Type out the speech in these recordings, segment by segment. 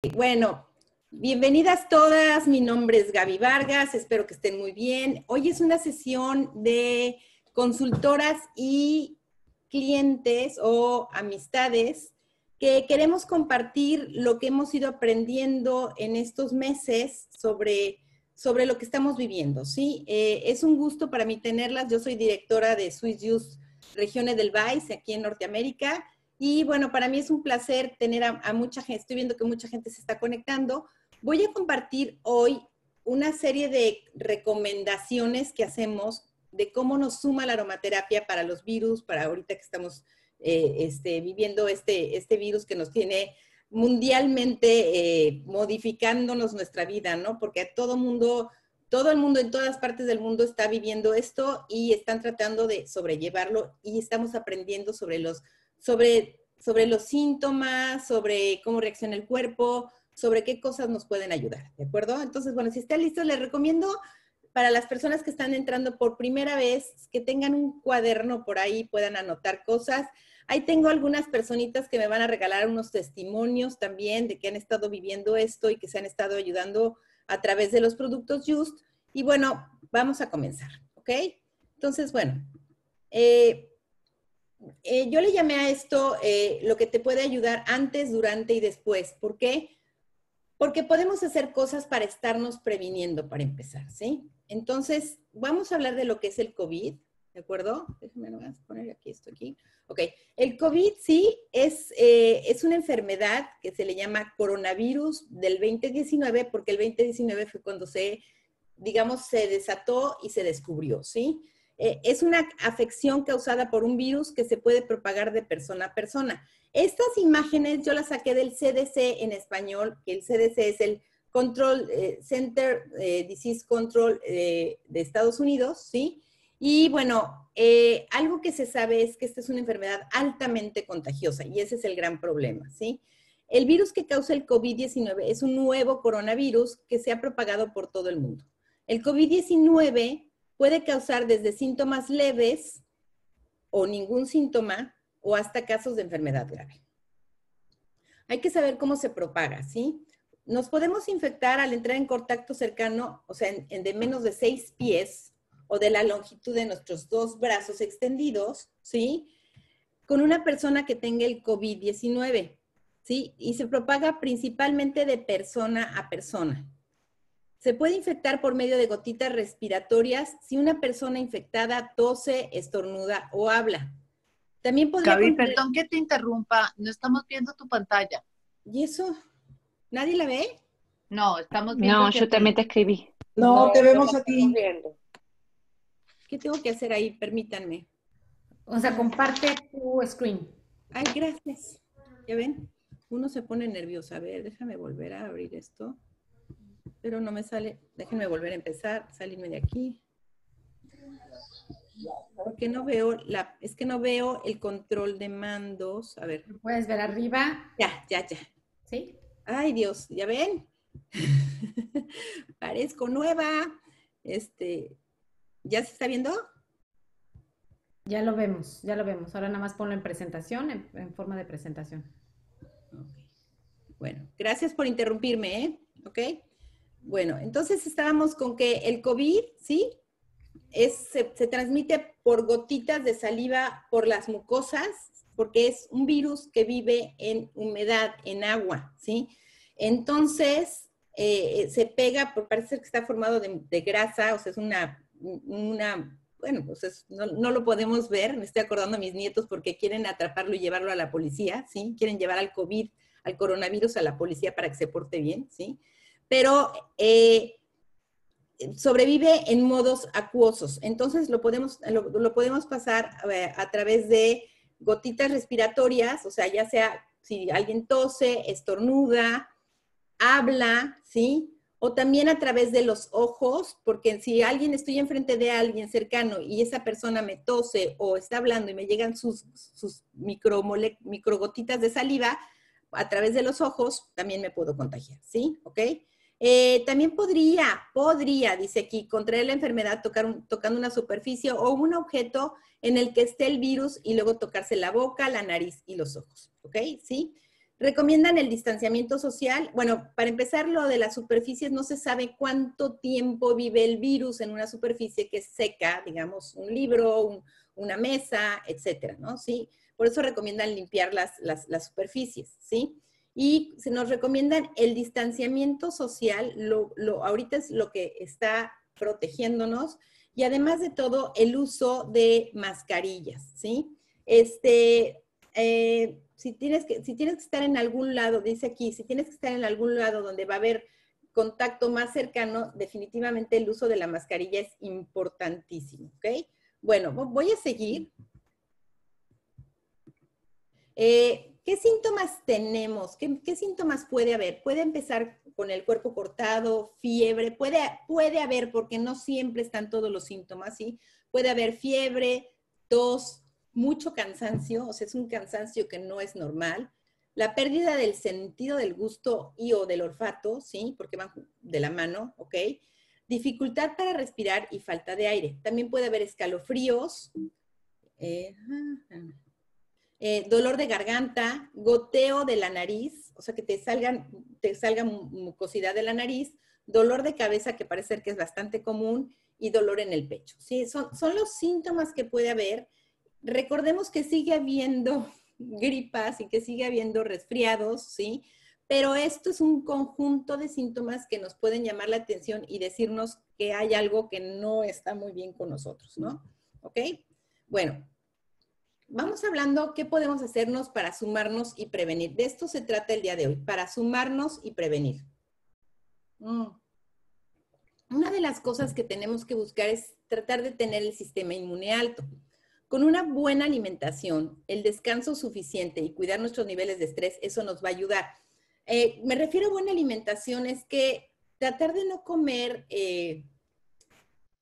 Bueno, bienvenidas todas. Mi nombre es Gaby Vargas. Espero que estén muy bien. Hoy es una sesión de consultoras y clientes o amistades que queremos compartir lo que hemos ido aprendiendo en estos meses sobre, sobre lo que estamos viviendo, ¿sí? Eh, es un gusto para mí tenerlas. Yo soy directora de Swiss Use Regiones del Vice aquí en Norteamérica. Y bueno, para mí es un placer tener a, mucha gente, estoy viendo que mucha gente se está conectando. Voy a compartir hoy una serie de recomendaciones que hacemos de cómo nos suma la aromaterapia para los virus, para ahorita que estamos eh, este, viviendo este, este virus que nos tiene mundialmente eh, modificándonos nuestra vida, ¿no? Porque todo mundo, todo el mundo en todas partes del mundo está viviendo esto y están tratando de sobrellevarlo y estamos aprendiendo sobre los, sobre, sobre los síntomas, sobre cómo reacciona el cuerpo, sobre qué cosas nos pueden ayudar, ¿de acuerdo? Entonces, bueno, si está listo, les recomiendo para las personas que están entrando por primera vez que tengan un cuaderno por ahí, puedan anotar cosas. Ahí tengo algunas personitas que me van a regalar unos testimonios también de que han estado viviendo esto y que se han estado ayudando a través de los productos Just. Y bueno, vamos a comenzar, ¿ok? Entonces, bueno, eh, eh, yo le llamé a esto eh, lo que te puede ayudar antes, durante y después. ¿Por qué? Porque podemos hacer cosas para estarnos previniendo, para empezar, ¿sí? Entonces, vamos a hablar de lo que es el COVID, ¿de acuerdo? Déjenme nomás poner aquí esto aquí. Ok, el COVID sí es, eh, es una enfermedad que se le llama coronavirus del 2019, porque el 2019 fue cuando se, digamos, se desató y se descubrió, ¿sí? Eh, es una afección causada por un virus que se puede propagar de persona a persona. Estas imágenes yo las saqué del CDC en español, que el CDC es el Control eh, Center eh, Disease Control de Estados Unidos, ¿sí? Y bueno, algo que se sabe es que esta es una enfermedad altamente contagiosa y ese es el gran problema, ¿sí? El virus que causa el COVID-19 es un nuevo coronavirus que se ha propagado por todo el mundo. El COVID-19 puede causar desde síntomas leves o ningún síntoma o hasta casos de enfermedad grave. Hay que saber cómo se propaga, ¿sí? Nos podemos infectar al entrar en contacto cercano, o sea, en, de menos de seis pies o de la longitud de nuestros dos brazos extendidos, ¿sí? Con una persona que tenga el COVID-19, ¿sí? Y se propaga principalmente de persona a persona. Se puede infectar por medio de gotitas respiratorias si una persona infectada tose, estornuda o habla. También podría... Gaby, perdón que te interrumpa, no estamos viendo tu pantalla. ¿Y eso? ¿Nadie la ve? No, estamos viendo... No, yo también te escribí. No, no te vemos a ti. Viendo. ¿Qué tengo que hacer ahí? Permítanme. O sea, comparte tu screen. Ay, gracias. ¿Ya ven? Uno se pone nervioso. A ver, déjame volver a abrir esto. Pero no me sale. Déjenme volver a empezar. Salirme de aquí. Porque no veo la, es que no veo el control de mandos. A ver. ¿Lo puedes ver arriba? Ya, ya, ya. ¿Sí? Ay, Dios, ¿ya ven? Parezco nueva. Este, ¿Ya se está viendo? Ya lo vemos, ya lo vemos. Ahora nada más ponlo en presentación, en, en forma de presentación. Okay. Bueno, gracias por interrumpirme, ¿eh? ¿Ok? Bueno, entonces estábamos con que el COVID, ¿sí? Se, transmite por gotitas de saliva por las mucosas, porque es un virus que vive en humedad, en agua, ¿sí? Entonces, eh, se pega, por parece que está formado de, grasa, o sea, es una una, bueno, pues es, no, no, lo podemos ver, me estoy acordando a mis nietos porque quieren atraparlo y llevarlo a la policía, ¿sí? Quieren llevar al COVID, al coronavirus a la policía para que se porte bien, ¿sí? Pero eh, sobrevive en modos acuosos, entonces lo podemos, lo, podemos pasar a, través de gotitas respiratorias, o sea, ya sea si alguien tose, estornuda, habla, ¿sí? o también a través de los ojos, porque si alguien estoy enfrente de alguien cercano y esa persona me tose o está hablando y me llegan sus, sus micro, microgotitas de saliva, a través de los ojos también me puedo contagiar, ¿sí? ¿Ok? Eh, también podría, podría, dice aquí, contraer la enfermedad tocar tocando una superficie o un objeto en el que esté el virus y luego tocarse la boca, la nariz y los ojos, ¿ok? ¿Sí? Recomiendan el distanciamiento social. Bueno, para empezar, lo de las superficies, no se sabe cuánto tiempo vive el virus en una superficie que seca, digamos, un libro, una mesa, etcétera, ¿no? Sí, por eso recomiendan limpiar las, las, superficies, ¿sí? Y se nos recomiendan el distanciamiento social, lo, lo, ahorita es lo que está protegiéndonos, y además de todo, el uso de mascarillas, ¿sí? Este, eh, si tienes, que, si tienes que estar en algún lado, dice aquí, si tienes que estar en algún lado donde va a haber contacto más cercano, definitivamente el uso de la mascarilla es importantísimo, ¿ok? Bueno, voy a seguir. Eh, ¿Qué síntomas tenemos? ¿Qué, ¿Qué, síntomas puede haber? Puede empezar con el cuerpo cortado, fiebre, puede, puede haber, porque no siempre están todos los síntomas, ¿sí? Puede haber fiebre, tos, mucho cansancio, o sea, es un cansancio que no es normal. La pérdida del sentido del gusto y o del olfato, ¿sí? Porque van de la mano, ¿ok? Dificultad para respirar y falta de aire. También puede haber escalofríos, eh, eh, dolor de garganta, goteo de la nariz, o sea, que te salgan, te salga mucosidad de la nariz, dolor de cabeza, que parece que es bastante común, y dolor en el pecho. Sí, son, son los síntomas que puede haber recordemos que sigue habiendo gripas y que sigue habiendo resfriados, ¿sí? Pero esto es un conjunto de síntomas que nos pueden llamar la atención y decirnos que hay algo que no está muy bien con nosotros, ¿no? ¿Ok? Bueno, vamos hablando qué podemos hacernos para sumarnos y prevenir. De esto se trata el día de hoy, para sumarnos y prevenir. Mm. Una de las cosas que tenemos que buscar es tratar de tener el sistema inmune alto. Con una buena alimentación, el descanso suficiente y cuidar nuestros niveles de estrés, eso nos va a ayudar. Eh, me refiero a buena alimentación, es que tratar de no comer, eh,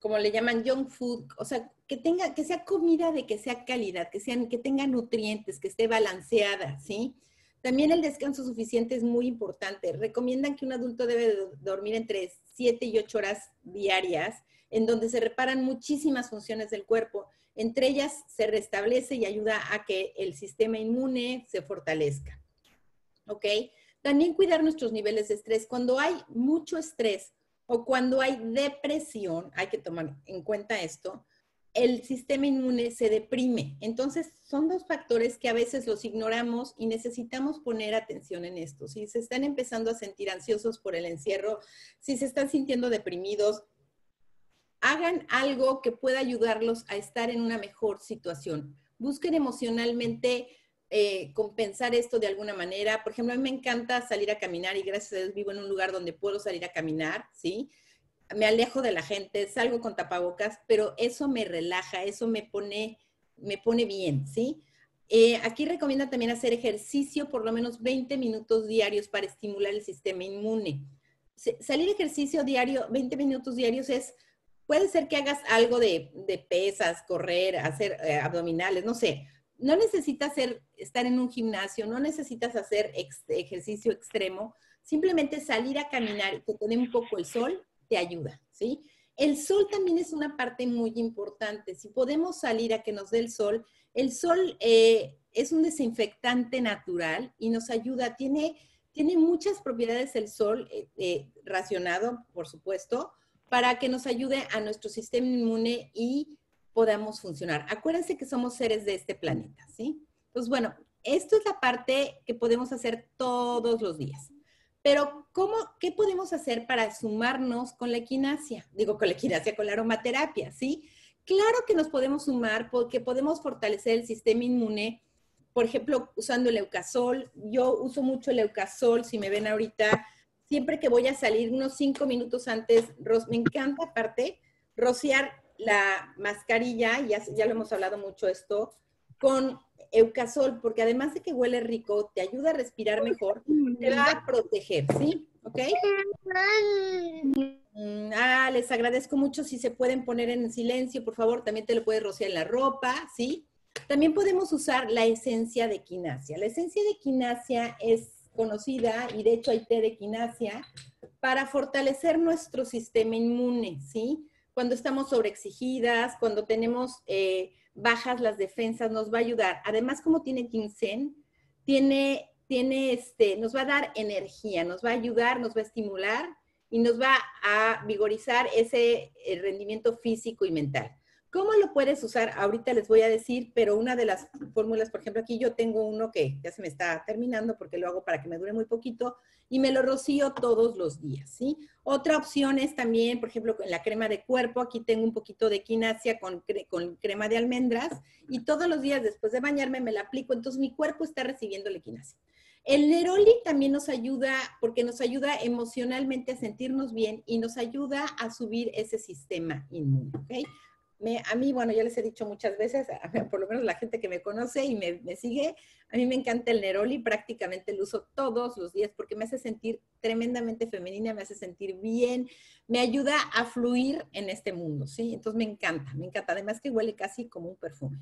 como le llaman junk food, o sea, que tenga, que sea comida de que sea calidad, que sean, que tenga nutrientes, que esté balanceada, ¿sí? También el descanso suficiente es muy importante. Recomiendan que un adulto debe dormir entre 7 y 8 horas diarias, en donde se reparan muchísimas funciones del cuerpo entre ellas se restablece y ayuda a que el sistema inmune se fortalezca. ¿Ok? También cuidar nuestros niveles de estrés. Cuando hay mucho estrés o cuando hay depresión, hay que tomar en cuenta esto, el sistema inmune se deprime. Entonces, son dos factores que a veces los ignoramos y necesitamos poner atención en esto. Si se están empezando a sentir ansiosos por el encierro, si se están sintiendo deprimidos, hagan algo que pueda ayudarlos a estar en una mejor situación. Busquen emocionalmente eh, compensar esto de alguna manera. Por ejemplo, a mí me encanta salir a caminar y gracias a Dios vivo en un lugar donde puedo salir a caminar, ¿sí? Me alejo de la gente, salgo con tapabocas, pero eso me relaja, eso me pone, me pone bien, ¿sí? Eh, aquí recomienda también hacer ejercicio por lo menos 20 minutos diarios para estimular el sistema inmune. salir ejercicio diario, 20 minutos diarios es Puede ser que hagas algo de, pesas, correr, hacer eh, abdominales, no sé. No necesitas estar en un gimnasio, no necesitas hacer ejercicio extremo. Simplemente salir a caminar y que te dé un poco el sol te ayuda, ¿sí? El sol también es una parte muy importante. Si podemos salir a que nos dé el sol, el sol eh, es un desinfectante natural y nos ayuda. Tiene, tiene muchas propiedades el sol, eh, racionado, por supuesto, para que nos ayude a nuestro sistema inmune y podamos funcionar. Acuérdense que somos seres de este planeta, ¿sí? Pues bueno, esto es la parte que podemos hacer todos los días. Pero, ¿cómo, ¿qué podemos hacer para sumarnos con la equinacia? Digo, con la equinacia, con la aromaterapia, ¿sí? Claro que nos podemos sumar porque podemos fortalecer el sistema inmune, por ejemplo, usando el eucasol. Yo uso mucho el eucasol, si me ven ahorita, siempre que voy a salir unos cinco minutos antes, me encanta aparte rociar la mascarilla, ya, ya lo hemos hablado mucho esto, con Eucasol, porque además de que huele rico, te ayuda a respirar mejor, te va a proteger, ¿sí? ¿Ok? Mm, ah, les agradezco mucho si se pueden poner en silencio, por favor, también te lo puedes rociar en la ropa, ¿sí? También podemos usar la esencia de quinasia. La esencia de quinasia es conocida y de hecho hay té de equinacia para fortalecer nuestro sistema inmune, ¿sí? Cuando estamos sobreexigidas, cuando tenemos eh, bajas las defensas, nos va a ayudar. Además, como tiene ginseng, tiene tiene este, nos va a dar energía, nos va a ayudar, nos va a estimular y nos va a vigorizar ese eh, rendimiento físico y mental. ¿Cómo lo puedes usar? Ahorita les voy a decir, pero una de las fórmulas, por ejemplo, aquí yo tengo uno que ya se me está terminando porque lo hago para que me dure muy poquito y me lo rocío todos los días, ¿sí? Otra opción es también, por ejemplo, en la crema de cuerpo, aquí tengo un poquito de quinasia con, crema de almendras y todos los días después de bañarme me la aplico, entonces mi cuerpo está recibiendo la quinasia. El Neroli también nos ayuda porque nos ayuda emocionalmente a sentirnos bien y nos ayuda a subir ese sistema inmune, ¿ok? A mí, bueno, ya les he dicho muchas veces, por lo menos la gente que me conoce y me, sigue, a mí me encanta el Neroli, prácticamente lo uso todos los días porque me hace sentir tremendamente femenina, me hace sentir bien, me ayuda a fluir en este mundo, ¿sí? Entonces me encanta, me encanta, además que huele casi como un perfume.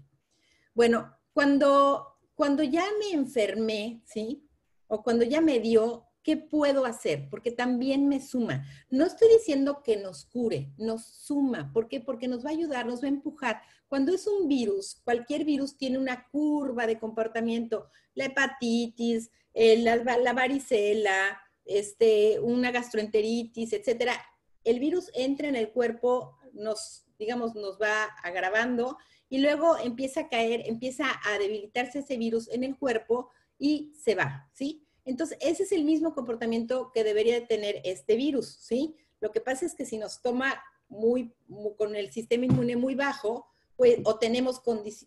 Bueno, cuando, cuando ya me enfermé, ¿sí? O cuando ya me dio, ¿qué puedo hacer? Porque también me suma. No estoy diciendo que nos cure, nos suma. ¿Por qué? Porque nos va a ayudar, nos va a empujar. Cuando es un virus, cualquier virus tiene una curva de comportamiento. La hepatitis, eh, la, varicela, este, una gastroenteritis, etcétera. El virus entra en el cuerpo, nos, digamos, nos va agravando y luego empieza a caer, empieza a debilitarse ese virus en el cuerpo y se va, ¿sí? Entonces, ese es el mismo comportamiento que debería de tener este virus, ¿sí? Lo que pasa es que si nos toma muy, con el sistema inmune muy bajo, pues, o tenemos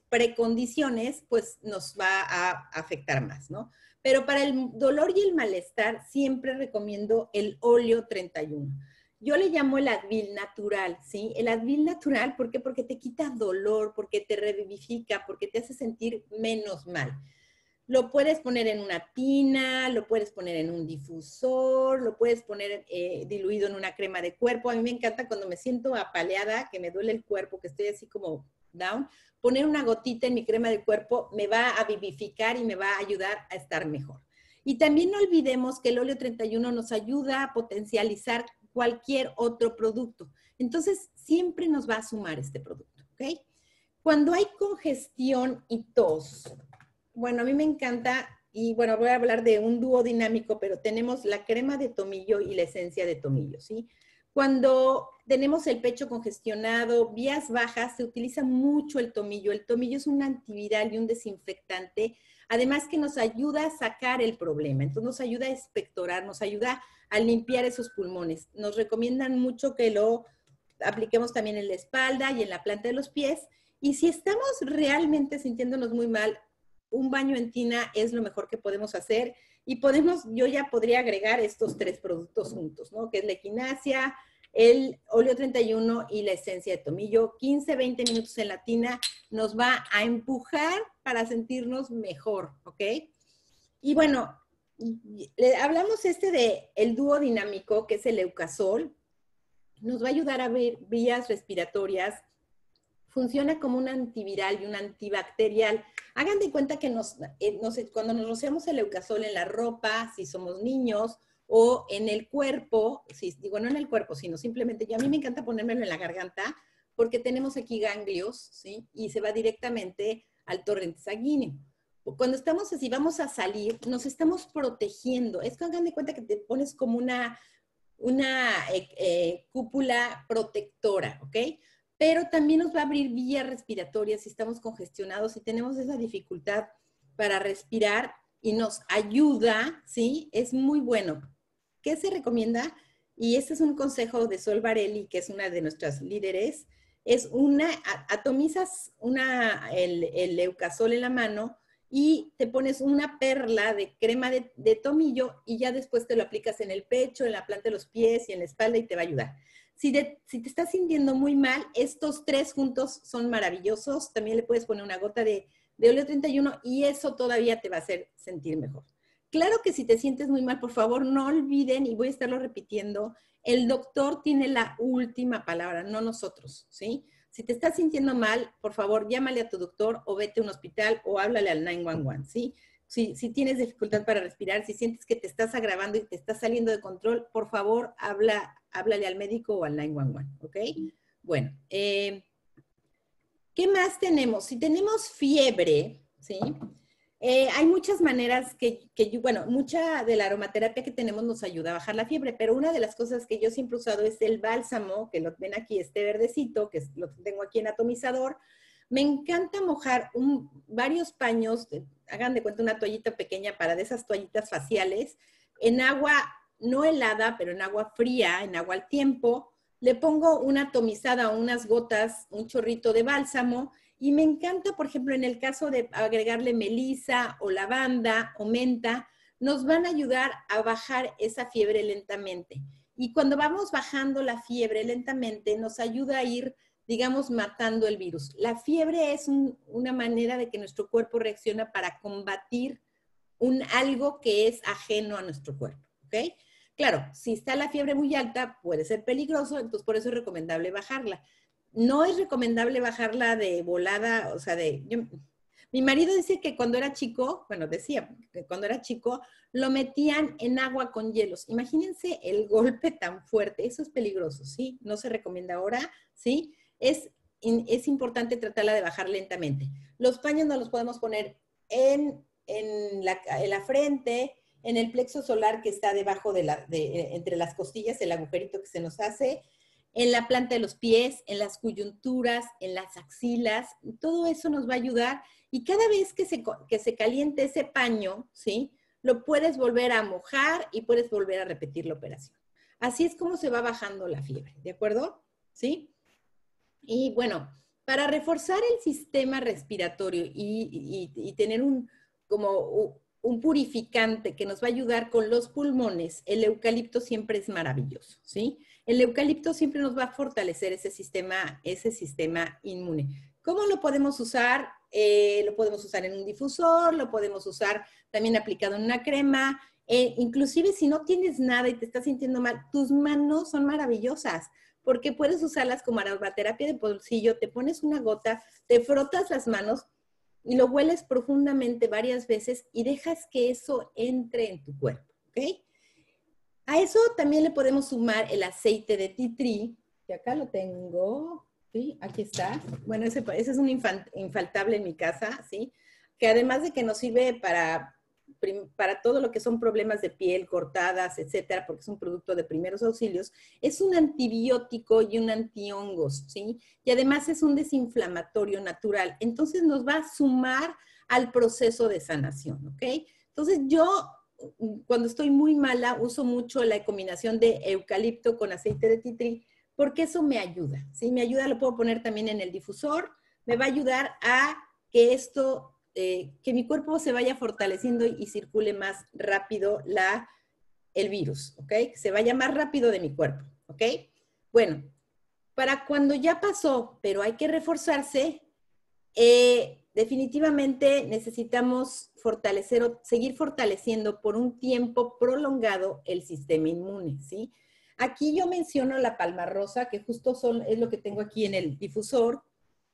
precondiciones, pues nos va a afectar más, ¿no? Pero para el dolor y el malestar, siempre recomiendo el óleo 31. Yo le llamo el Advil natural, ¿sí? El Advil natural, ¿por qué? Porque te quita dolor, porque te revivifica, porque te hace sentir menos mal. Lo puedes poner en una tina, lo puedes poner en un difusor, lo puedes poner eh, diluido en una crema de cuerpo. A mí me encanta cuando me siento apaleada, que me duele el cuerpo, que estoy así como down, poner una gotita en mi crema de cuerpo me va a vivificar y me va a ayudar a estar mejor. Y también no olvidemos que el óleo 31 nos ayuda a potencializar cualquier otro producto. Entonces, siempre nos va a sumar este producto, ¿ok? Cuando hay congestión y tos, bueno, a mí me encanta y bueno, voy a hablar de un dúo dinámico, pero tenemos la crema de tomillo y la esencia de tomillo, ¿sí? Cuando tenemos el pecho congestionado, vías bajas, se utiliza mucho el tomillo. El tomillo es un antiviral y un desinfectante, además que nos ayuda a sacar el problema. Entonces nos ayuda a expectorar, nos ayuda a limpiar esos pulmones. Nos recomiendan mucho que lo apliquemos también en la espalda y en la planta de los pies. Y si estamos realmente sintiéndonos muy mal, un baño en tina es lo mejor que podemos hacer y podemos, yo ya podría agregar estos tres productos juntos, ¿no? Que es la equinacia, el óleo 31 y la esencia de tomillo. 15, 20 minutos en la tina nos va a empujar para sentirnos mejor, ¿ok? Y bueno, le hablamos este de el dúo dinámico, que es el eucasol. Nos va a ayudar a abrir vías respiratorias. Funciona como un antiviral y un antibacterial Hagan de cuenta que nos, eh, cuando nos rociamos el eucasol en la ropa, si somos niños, o en el cuerpo, si, digo no en el cuerpo, sino simplemente, yo a mí me encanta ponérmelo en la garganta, porque tenemos aquí ganglios, ¿sí? Y se va directamente al torrente sanguíneo. Cuando estamos así, vamos a salir, nos estamos protegiendo. Es que hagan de cuenta que te pones como una, una eh, eh, cúpula protectora, ¿ok? Pero también nos va a abrir vías respiratorias si estamos congestionados, si tenemos esa dificultad para respirar y nos ayuda, ¿sí? Es muy bueno. ¿Qué se recomienda? Y este es un consejo de Sol Varelli, que es una de nuestras líderes, es una, atomizas una, el, eucasol en la mano y te pones una perla de crema de, de, tomillo y ya después te lo aplicas en el pecho, en la planta de los pies y en la espalda y te va a ayudar. Si, te estás sintiendo muy mal, estos tres juntos son maravillosos. También le puedes poner una gota de, de óleo 31 y eso todavía te va a hacer sentir mejor. Claro que si te sientes muy mal, por favor, no olviden, y voy a estarlo repitiendo, el doctor tiene la última palabra, no nosotros, ¿sí? Si te estás sintiendo mal, por favor, llámale a tu doctor o vete a un hospital o háblale al 911, ¿sí? Si, si, tienes dificultad para respirar, si sientes que te estás agravando y te estás saliendo de control, por favor, habla, háblale al médico o al 911, ¿ok? Bueno, eh, ¿qué más tenemos? Si tenemos fiebre, ¿sí? Eh, hay muchas maneras que, que yo, bueno, mucha de la aromaterapia que tenemos nos ayuda a bajar la fiebre, pero una de las cosas que yo siempre he usado es el bálsamo, que lo ven aquí, este verdecito, que lo tengo aquí en atomizador. Me encanta mojar varios paños, hagan de cuenta una toallita pequeña para de esas toallitas faciales, en agua no helada, pero en agua fría, en agua al tiempo. Le pongo una atomizada o unas gotas, un chorrito de bálsamo y me encanta, por ejemplo, en el caso de agregarle melisa o lavanda o menta, nos van a ayudar a bajar esa fiebre lentamente. Y cuando vamos bajando la fiebre lentamente, nos ayuda a ir, digamos, matando el virus. La fiebre es una manera de que nuestro cuerpo reacciona para combatir un, algo que es ajeno a nuestro cuerpo. Claro, si está la fiebre muy alta, puede ser peligroso, entonces por eso es recomendable bajarla no es recomendable bajarla de volada, o sea, de... mi marido dice que cuando era chico, bueno, decía que cuando era chico, lo metían en agua con hielos. Imagínense el golpe tan fuerte, eso es peligroso, ¿sí? No se recomienda ahora, ¿sí? Es, importante tratarla de bajar lentamente. Los paños no los podemos poner en, la, en la frente, en el plexo solar que está debajo de de, entre las costillas, el agujerito que se nos hace, en la planta de los pies, en las coyunturas, en las axilas, todo eso nos va a ayudar y cada vez que se, que se caliente ese paño, ¿sí? Lo puedes volver a mojar y puedes volver a repetir la operación. Así es como se va bajando la fiebre, ¿de acuerdo? ¿Sí? Y bueno, para reforzar el sistema respiratorio y, tener un, como un purificante que nos va a ayudar con los pulmones, el eucalipto siempre es maravilloso, ¿sí? El eucalipto siempre nos va a fortalecer ese sistema, ese sistema inmune. ¿Cómo lo podemos usar? Eh, lo podemos usar en un difusor, lo podemos usar también aplicado en una crema. Eh, inclusive si no tienes nada y te estás sintiendo mal, tus manos son maravillosas porque puedes usarlas como aromaterapia de bolsillo, te pones una gota, te frotas las manos y lo hueles profundamente varias veces y dejas que eso entre en tu cuerpo, ¿ok? A eso también le podemos sumar el aceite de titri, que acá lo tengo, ¿sí? Aquí está. Bueno, ese, es un infaltable en mi casa, ¿sí? Que además de que nos sirve para, para todo lo que son problemas de piel, cortadas, etcétera, porque es un producto de primeros auxilios, es un antibiótico y un antihongos, ¿sí? Y además es un desinflamatorio natural. Entonces nos va a sumar al proceso de sanación, ¿ok? Entonces yo cuando estoy muy mala uso mucho la combinación de eucalipto con aceite de titri porque eso me ayuda, ¿sí? Me ayuda, lo puedo poner también en el difusor, me va a ayudar a que esto eh, que mi cuerpo se vaya fortaleciendo y, circule más rápido la, el virus, ¿ok? Que se vaya más rápido de mi cuerpo, ¿ok? Bueno, para cuando ya pasó, pero hay que reforzarse, eh, definitivamente necesitamos fortalecer o seguir fortaleciendo por un tiempo prolongado el sistema inmune, ¿sí? Aquí yo menciono la palma rosa, que justo son, es lo que tengo aquí en el difusor,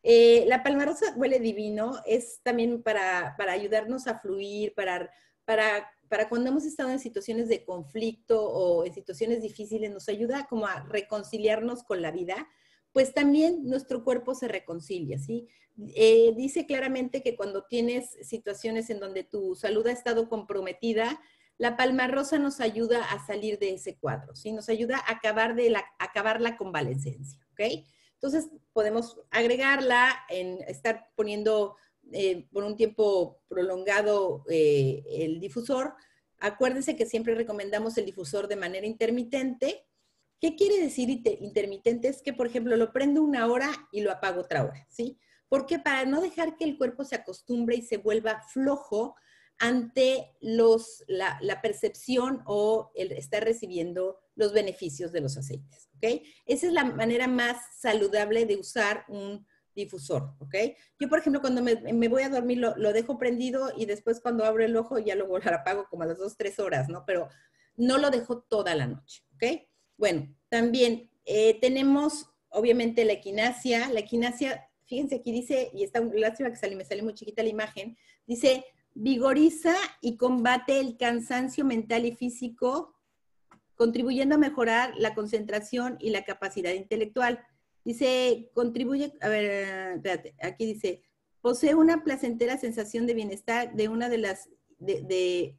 eh, la palmarosa huele divino, es también para, ayudarnos a fluir, para, para, para, cuando hemos estado en situaciones de conflicto o en situaciones difíciles, nos ayuda como a reconciliarnos con la vida, pues también nuestro cuerpo se reconcilia, ¿sí? Eh, dice claramente que cuando tienes situaciones en donde tu salud ha estado comprometida, la palma rosa nos ayuda a salir de ese cuadro, ¿sí? Nos ayuda a acabar, de la, acabar la convalecencia, ¿ok? Entonces, podemos agregarla, en estar poniendo eh, por un tiempo prolongado eh, el difusor. Acuérdense que siempre recomendamos el difusor de manera intermitente. ¿Qué quiere decir intermitente? Es que, por ejemplo, lo prendo una hora y lo apago otra hora, ¿sí? Porque para no dejar que el cuerpo se acostumbre y se vuelva flojo ante los, la, percepción o el estar recibiendo los beneficios de los aceites. Esa es la manera más saludable de usar un difusor, ¿ok? Yo, por ejemplo, cuando me, voy a dormir lo, dejo prendido y después cuando abro el ojo ya lo, lo apago como a las dos, tres horas, ¿no? Pero no lo dejo toda la noche, ¿ok? Bueno, también eh, tenemos, obviamente, la equinacia. La equinacia, fíjense aquí dice, y está lástima que me sale muy chiquita la imagen, dice, vigoriza y combate el cansancio mental y físico contribuyendo a mejorar la concentración y la capacidad intelectual. Dice, contribuye, a ver, espérate, aquí dice, posee una placentera sensación de bienestar de una de las, de,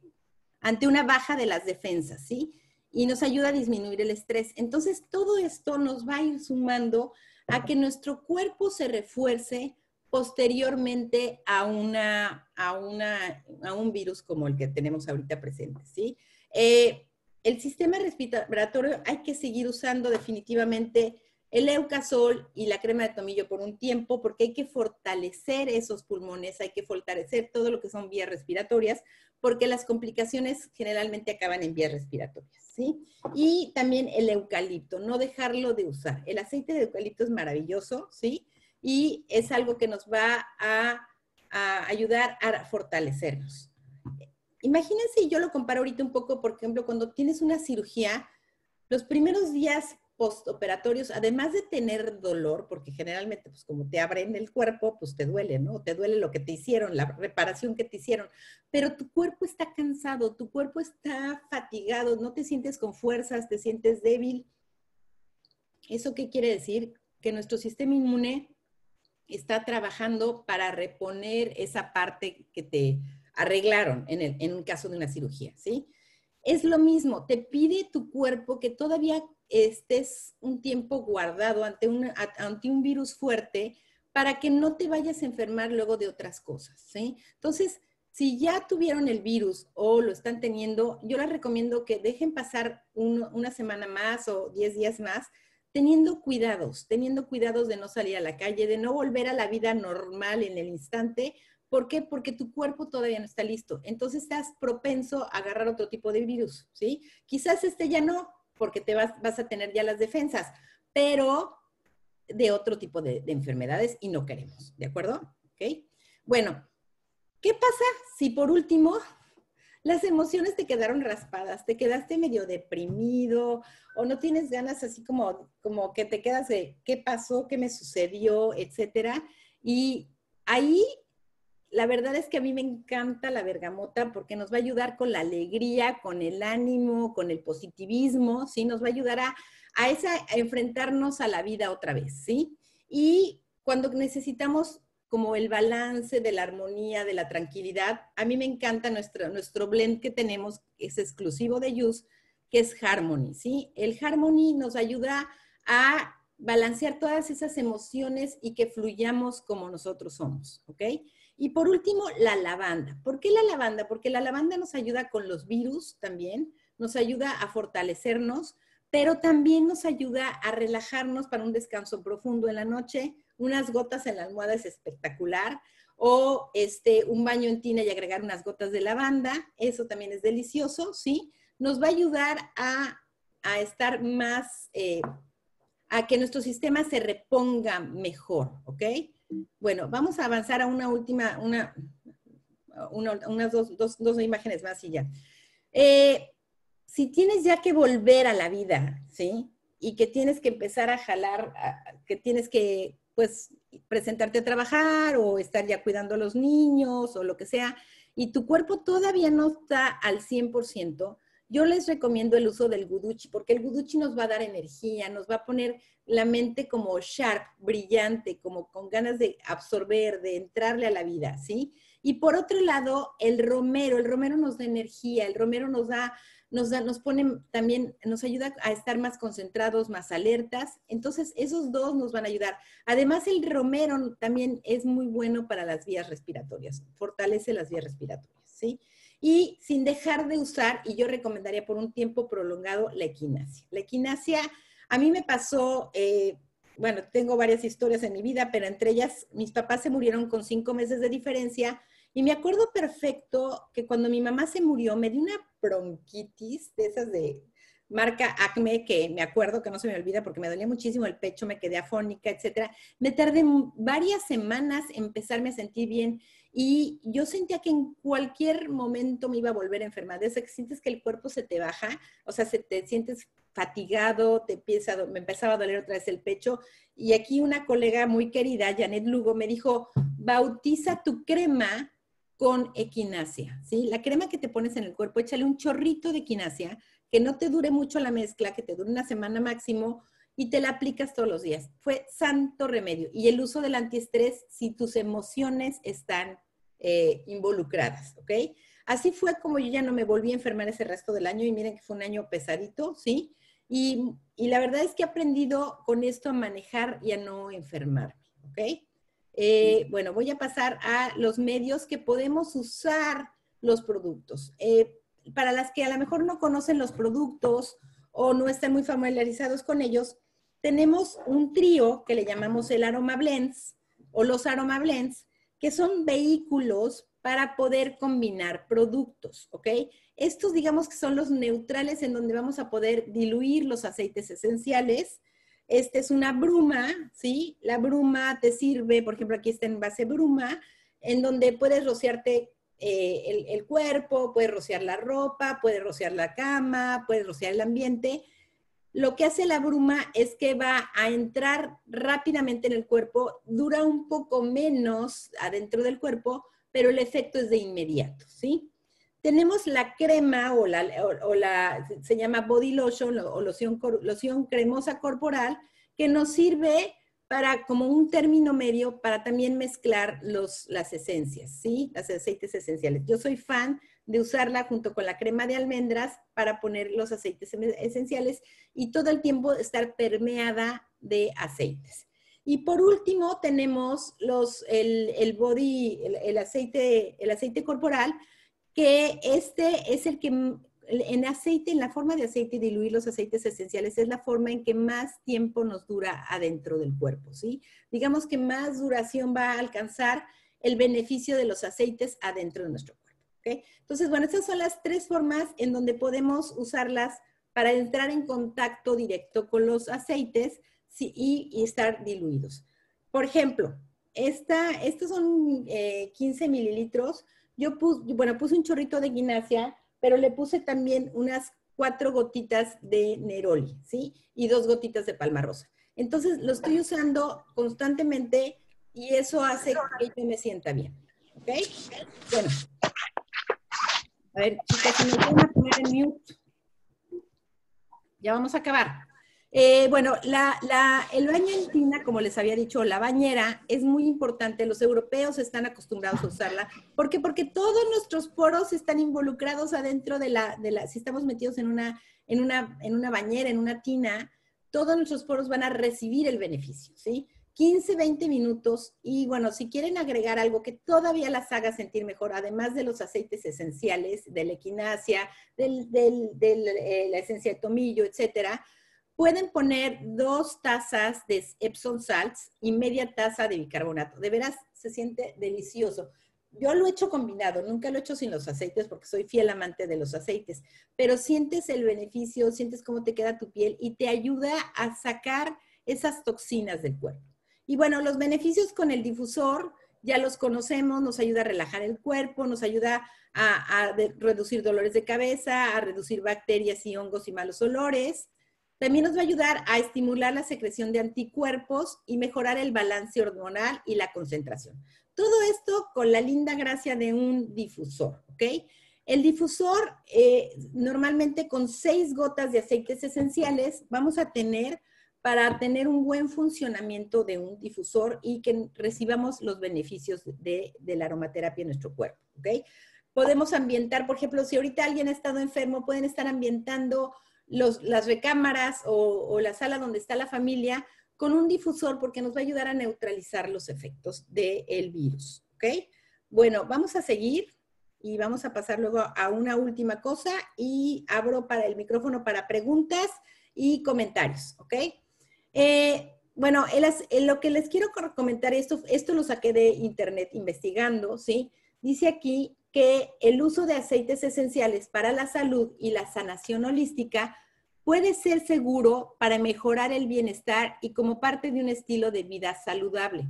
ante una baja de las defensas, ¿sí? Y nos ayuda a disminuir el estrés. Entonces, todo esto nos va a ir sumando a que nuestro cuerpo se refuerce posteriormente a, una, a, una, a un virus como el que tenemos ahorita presente, ¿sí? Eh, el sistema respiratorio hay que seguir usando definitivamente el eucasol y la crema de tomillo por un tiempo porque hay que fortalecer esos pulmones, hay que fortalecer todo lo que son vías respiratorias porque las complicaciones generalmente acaban en vías respiratorias, ¿sí? Y también el eucalipto, no dejarlo de usar. El aceite de eucalipto es maravilloso, ¿sí? Y es algo que nos va a, ayudar a fortalecernos. Imagínense, yo lo comparo ahorita un poco, por ejemplo, cuando tienes una cirugía, los primeros días postoperatorios, además de tener dolor, porque generalmente, pues como te abren el cuerpo, pues te duele, ¿no? Te duele lo que te hicieron, la reparación que te hicieron, pero tu cuerpo está cansado, tu cuerpo está fatigado, no te sientes con fuerzas, te sientes débil. ¿Eso qué quiere decir? Que nuestro sistema inmune está trabajando para reponer esa parte que te arreglaron en, el, en un caso de una cirugía, ¿sí? Es lo mismo, te pide tu cuerpo que todavía estés un tiempo guardado ante, ante un virus fuerte para que no te vayas a enfermar luego de otras cosas, ¿sí? Entonces, si ya tuvieron el virus o lo están teniendo, yo les recomiendo que dejen pasar una semana más o 10 días más teniendo cuidados, teniendo cuidados de no salir a la calle, de no volver a la vida normal en el instante. ¿Por qué? Porque tu cuerpo todavía no está listo. Entonces estás propenso a agarrar otro tipo de virus, ¿sí? Quizás este ya no, porque te vas, a tener ya las defensas, pero de otro tipo de, de enfermedades y no queremos, ¿de acuerdo? ¿Ok? Bueno, ¿qué pasa si por último las emociones te quedaron raspadas, te quedaste medio deprimido o no tienes ganas así como, como que te quedas de qué pasó, qué me sucedió, etcétera. Y ahí la verdad es que a mí me encanta la bergamota porque nos va a ayudar con la alegría, con el ánimo, con el positivismo, ¿sí? Nos va a ayudar a, a, esa, a enfrentarnos a la vida otra vez, ¿sí? Y cuando necesitamos como el balance de la armonía, de la tranquilidad. A mí me encanta nuestro, nuestro blend que tenemos, es exclusivo de Use, que es Harmony, ¿sí? El Harmony nos ayuda a balancear todas esas emociones y que fluyamos como nosotros somos, ¿ok? Y por último, la lavanda. ¿Por qué la lavanda? Porque la lavanda nos ayuda con los virus también, nos ayuda a fortalecernos, pero también nos ayuda a relajarnos para un descanso profundo en la noche, unas gotas en la almohada es espectacular, o este, un baño en tina y agregar unas gotas de lavanda, eso también es delicioso, ¿sí? Nos va a ayudar a, estar más, eh, a que nuestro sistema se reponga mejor, ¿ok? Bueno, vamos a avanzar a una última, una, unas dos, imágenes más y ya. Eh, si tienes ya que volver a la vida, ¿sí? Y que tienes que empezar a jalar, que tienes que pues presentarte a trabajar o estar ya cuidando a los niños o lo que sea, y tu cuerpo todavía no está al 100%, yo les recomiendo el uso del guduchi, porque el guduchi nos va a dar energía, nos va a poner la mente como sharp, brillante, como con ganas de absorber, de entrarle a la vida, ¿sí? Y por otro lado, el romero, el romero nos da energía, el romero nos da nos, nos pone también, nos ayuda a estar más concentrados, más alertas. Entonces, esos dos nos van a ayudar. Además, el romero también es muy bueno para las vías respiratorias, fortalece las vías respiratorias, ¿sí? Y sin dejar de usar, y yo recomendaría por un tiempo prolongado, la equinacia. La equinacia, a mí me pasó, eh, bueno, tengo varias historias en mi vida, pero entre ellas, mis papás se murieron con cinco meses de diferencia y me acuerdo perfecto que cuando mi mamá se murió, me di una bronquitis de esas de marca Acme, que me acuerdo que no se me olvida porque me dolía muchísimo el pecho, me quedé afónica, etcétera. Me tardé varias semanas en empezarme a sentir bien y yo sentía que en cualquier momento me iba a volver a enfermar. De que sientes que el cuerpo se te baja, o sea, se te sientes fatigado, te empieza, me empezaba a doler otra vez el pecho. Y aquí una colega muy querida, Janet Lugo, me dijo, bautiza tu crema con equinacia, ¿sí? La crema que te pones en el cuerpo, échale un chorrito de equinacia, que no te dure mucho la mezcla, que te dure una semana máximo, y te la aplicas todos los días. Fue santo remedio. Y el uso del antiestrés si tus emociones están eh, involucradas, ¿ok? Así fue como yo ya no me volví a enfermar ese resto del año y miren que fue un año pesadito, ¿sí? Y, la verdad es que he aprendido con esto a manejar y a no enfermarme, ¿ok? Eh, bueno, voy a pasar a los medios que podemos usar los productos. Eh, para las que a lo mejor no conocen los productos o no están muy familiarizados con ellos, tenemos un trío que le llamamos el Aroma Blends o los Aroma Blends, que son vehículos para poder combinar productos, ¿ok? Estos digamos que son los neutrales en donde vamos a poder diluir los aceites esenciales. Esta es una bruma, ¿sí? La bruma te sirve, por ejemplo, aquí está en base bruma, en donde puedes rociarte eh, el, cuerpo, puedes rociar la ropa, puedes rociar la cama, puedes rociar el ambiente. Lo que hace la bruma es que va a entrar rápidamente en el cuerpo, dura un poco menos adentro del cuerpo, pero el efecto es de inmediato, ¿sí? Tenemos la crema o la, o, la se llama body lotion o loción, loción cremosa corporal, que nos sirve para como un término medio para también mezclar los, las esencias, ¿sí? Las aceites esenciales. Yo soy fan de usarla junto con la crema de almendras para poner los aceites esenciales y todo el tiempo estar permeada de aceites. Y por último tenemos los, el, body, el, aceite, el aceite corporal, que este es el que en aceite, en la forma de aceite, diluir los aceites esenciales es la forma en que más tiempo nos dura adentro del cuerpo, ¿sí? Digamos que más duración va a alcanzar el beneficio de los aceites adentro de nuestro cuerpo, ¿ok? Entonces, bueno, estas son las tres formas en donde podemos usarlas para entrar en contacto directo con los aceites y, estar diluidos. Por ejemplo, esta, estos son 15 eh, mililitros. Yo puse, bueno, puse un chorrito de guinacia, pero le puse también unas cuatro gotitas de neroli, ¿sí? Y dos gotitas de palma rosa. Entonces, lo estoy usando constantemente y eso hace que yo me sienta bien, ¿ok? Bueno. A ver, chicas, si me pueden poner en mute. Ya vamos a acabar. Eh, bueno, el baño en tina, como les había dicho, la bañera es muy importante. Los europeos están acostumbrados a usarla. ¿Por qué? Porque todos nuestros poros están involucrados adentro de la, de la si estamos metidos en una, en, una, en una bañera, en una tina, todos nuestros poros van a recibir el beneficio, ¿sí? 15, 20 minutos y bueno, si quieren agregar algo que todavía las haga sentir mejor, además de los aceites esenciales, de la equinacia, de eh, la esencia de tomillo, etcétera, Pueden poner dos tazas de Epsom salts y media taza de bicarbonato. De veras, se siente delicioso. Yo lo he hecho combinado, nunca lo he hecho sin los aceites porque soy fiel amante de los aceites, pero sientes el beneficio, sientes cómo te queda tu piel y te ayuda a sacar esas toxinas del cuerpo. Y bueno, los beneficios con el difusor ya los conocemos, nos ayuda a relajar el cuerpo, nos ayuda a, reducir dolores de cabeza, a reducir bacterias y hongos y malos olores, también nos va a ayudar a estimular la secreción de anticuerpos y mejorar el balance hormonal y la concentración. Todo esto con la linda gracia de un difusor, ¿ok? El difusor, eh, normalmente con seis gotas de aceites esenciales, vamos a tener para tener un buen funcionamiento de un difusor y que recibamos los beneficios de, de la aromaterapia en nuestro cuerpo, ¿ok? Podemos ambientar, por ejemplo, si ahorita alguien ha estado enfermo, pueden estar ambientando las recámaras o, la sala donde está la familia con un difusor porque nos va a ayudar a neutralizar los efectos del virus. ¿Ok? Bueno, vamos a seguir y vamos a pasar luego a una última cosa y abro para el micrófono para preguntas y comentarios. ¿Ok? Eh, bueno, lo que les quiero comentar, esto, esto lo saqué de internet investigando, ¿sí? Dice aquí que el uso de aceites esenciales para la salud y la sanación holística puede ser seguro para mejorar el bienestar y como parte de un estilo de vida saludable.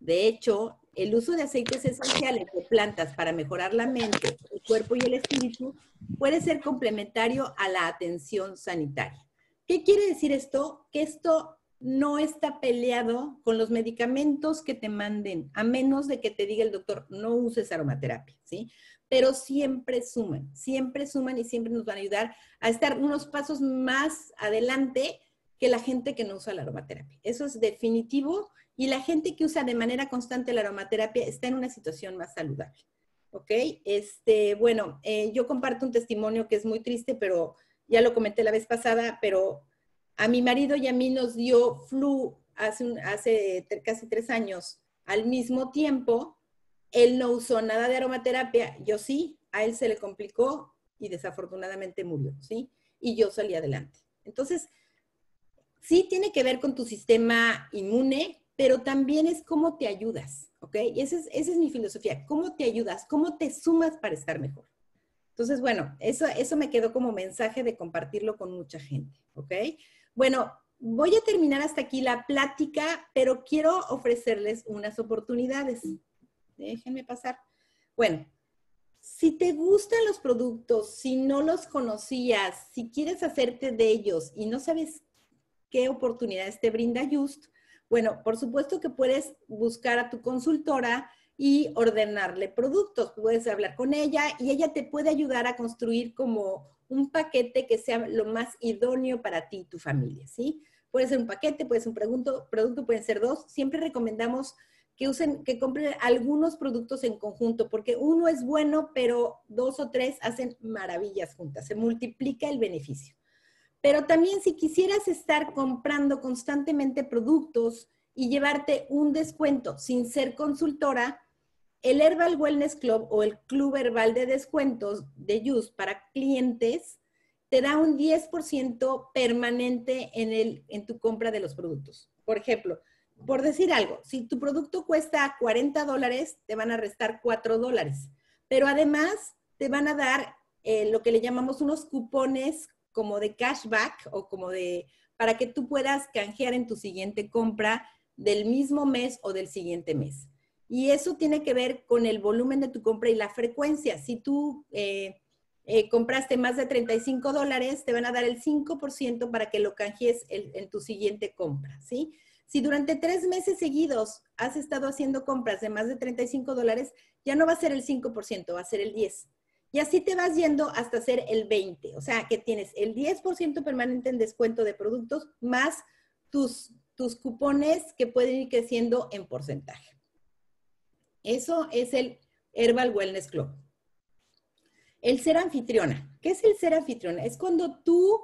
De hecho, el uso de aceites esenciales de plantas para mejorar la mente, el cuerpo y el espíritu puede ser complementario a la atención sanitaria. ¿Qué quiere decir esto? Que esto no está peleado con los medicamentos que te manden, a menos de que te diga el doctor, no uses aromaterapia, ¿sí? Pero siempre suman, siempre suman y siempre nos van a ayudar a estar unos pasos más adelante que la gente que no usa la aromaterapia. Eso es definitivo y la gente que usa de manera constante la aromaterapia está en una situación más saludable. ¿Ok? Este, bueno, eh, yo comparto un testimonio que es muy triste, pero ya lo comenté la vez pasada, pero a mi marido y a mí nos dio flu hace, hace casi tres años al mismo tiempo. Él no usó nada de aromaterapia, yo sí, a él se le complicó y desafortunadamente murió, ¿sí? Y yo salí adelante. Entonces, sí tiene que ver con tu sistema inmune, pero también es cómo te ayudas, ¿ok? Y esa es, esa es mi filosofía, cómo te ayudas, cómo te sumas para estar mejor. Entonces, bueno, eso, eso me quedó como mensaje de compartirlo con mucha gente, ¿ok? Bueno, voy a terminar hasta aquí la plática, pero quiero ofrecerles unas oportunidades. Déjenme pasar. Bueno, si te gustan los productos, si no los conocías, si quieres hacerte de ellos y no sabes qué oportunidades te brinda Just, bueno, por supuesto que puedes buscar a tu consultora y ordenarle productos. Puedes hablar con ella y ella te puede ayudar a construir como un paquete que sea lo más idóneo para ti y tu familia, ¿sí? Puede ser un paquete, puede ser un producto, producto pueden ser dos. Siempre recomendamos que usen, que compren algunos productos en conjunto, porque uno es bueno, pero dos o tres hacen maravillas juntas, se multiplica el beneficio. Pero también si quisieras estar comprando constantemente productos y llevarte un descuento sin ser consultora, el Herbal Wellness Club o el Club Herbal de Descuentos de Use para clientes te da un 10% permanente en, el, en tu compra de los productos. Por ejemplo, por decir algo, si tu producto cuesta 40 dólares, te van a restar 4 dólares. Pero además te van a dar eh, lo que le llamamos unos cupones como de cashback o como de, para que tú puedas canjear en tu siguiente compra del mismo mes o del siguiente mes. Y eso tiene que ver con el volumen de tu compra y la frecuencia. Si tú eh, eh, compraste más de 35 dólares, te van a dar el 5% para que lo canjees en tu siguiente compra, ¿sí? Si durante tres meses seguidos has estado haciendo compras de más de 35 dólares, ya no va a ser el 5%, va a ser el 10%. Y así te vas yendo hasta ser el 20. O sea, que tienes el 10% permanente en descuento de productos más tus, tus cupones que pueden ir creciendo en porcentaje. Eso es el Herbal Wellness Club. El ser anfitriona. ¿Qué es el ser anfitriona? Es cuando tú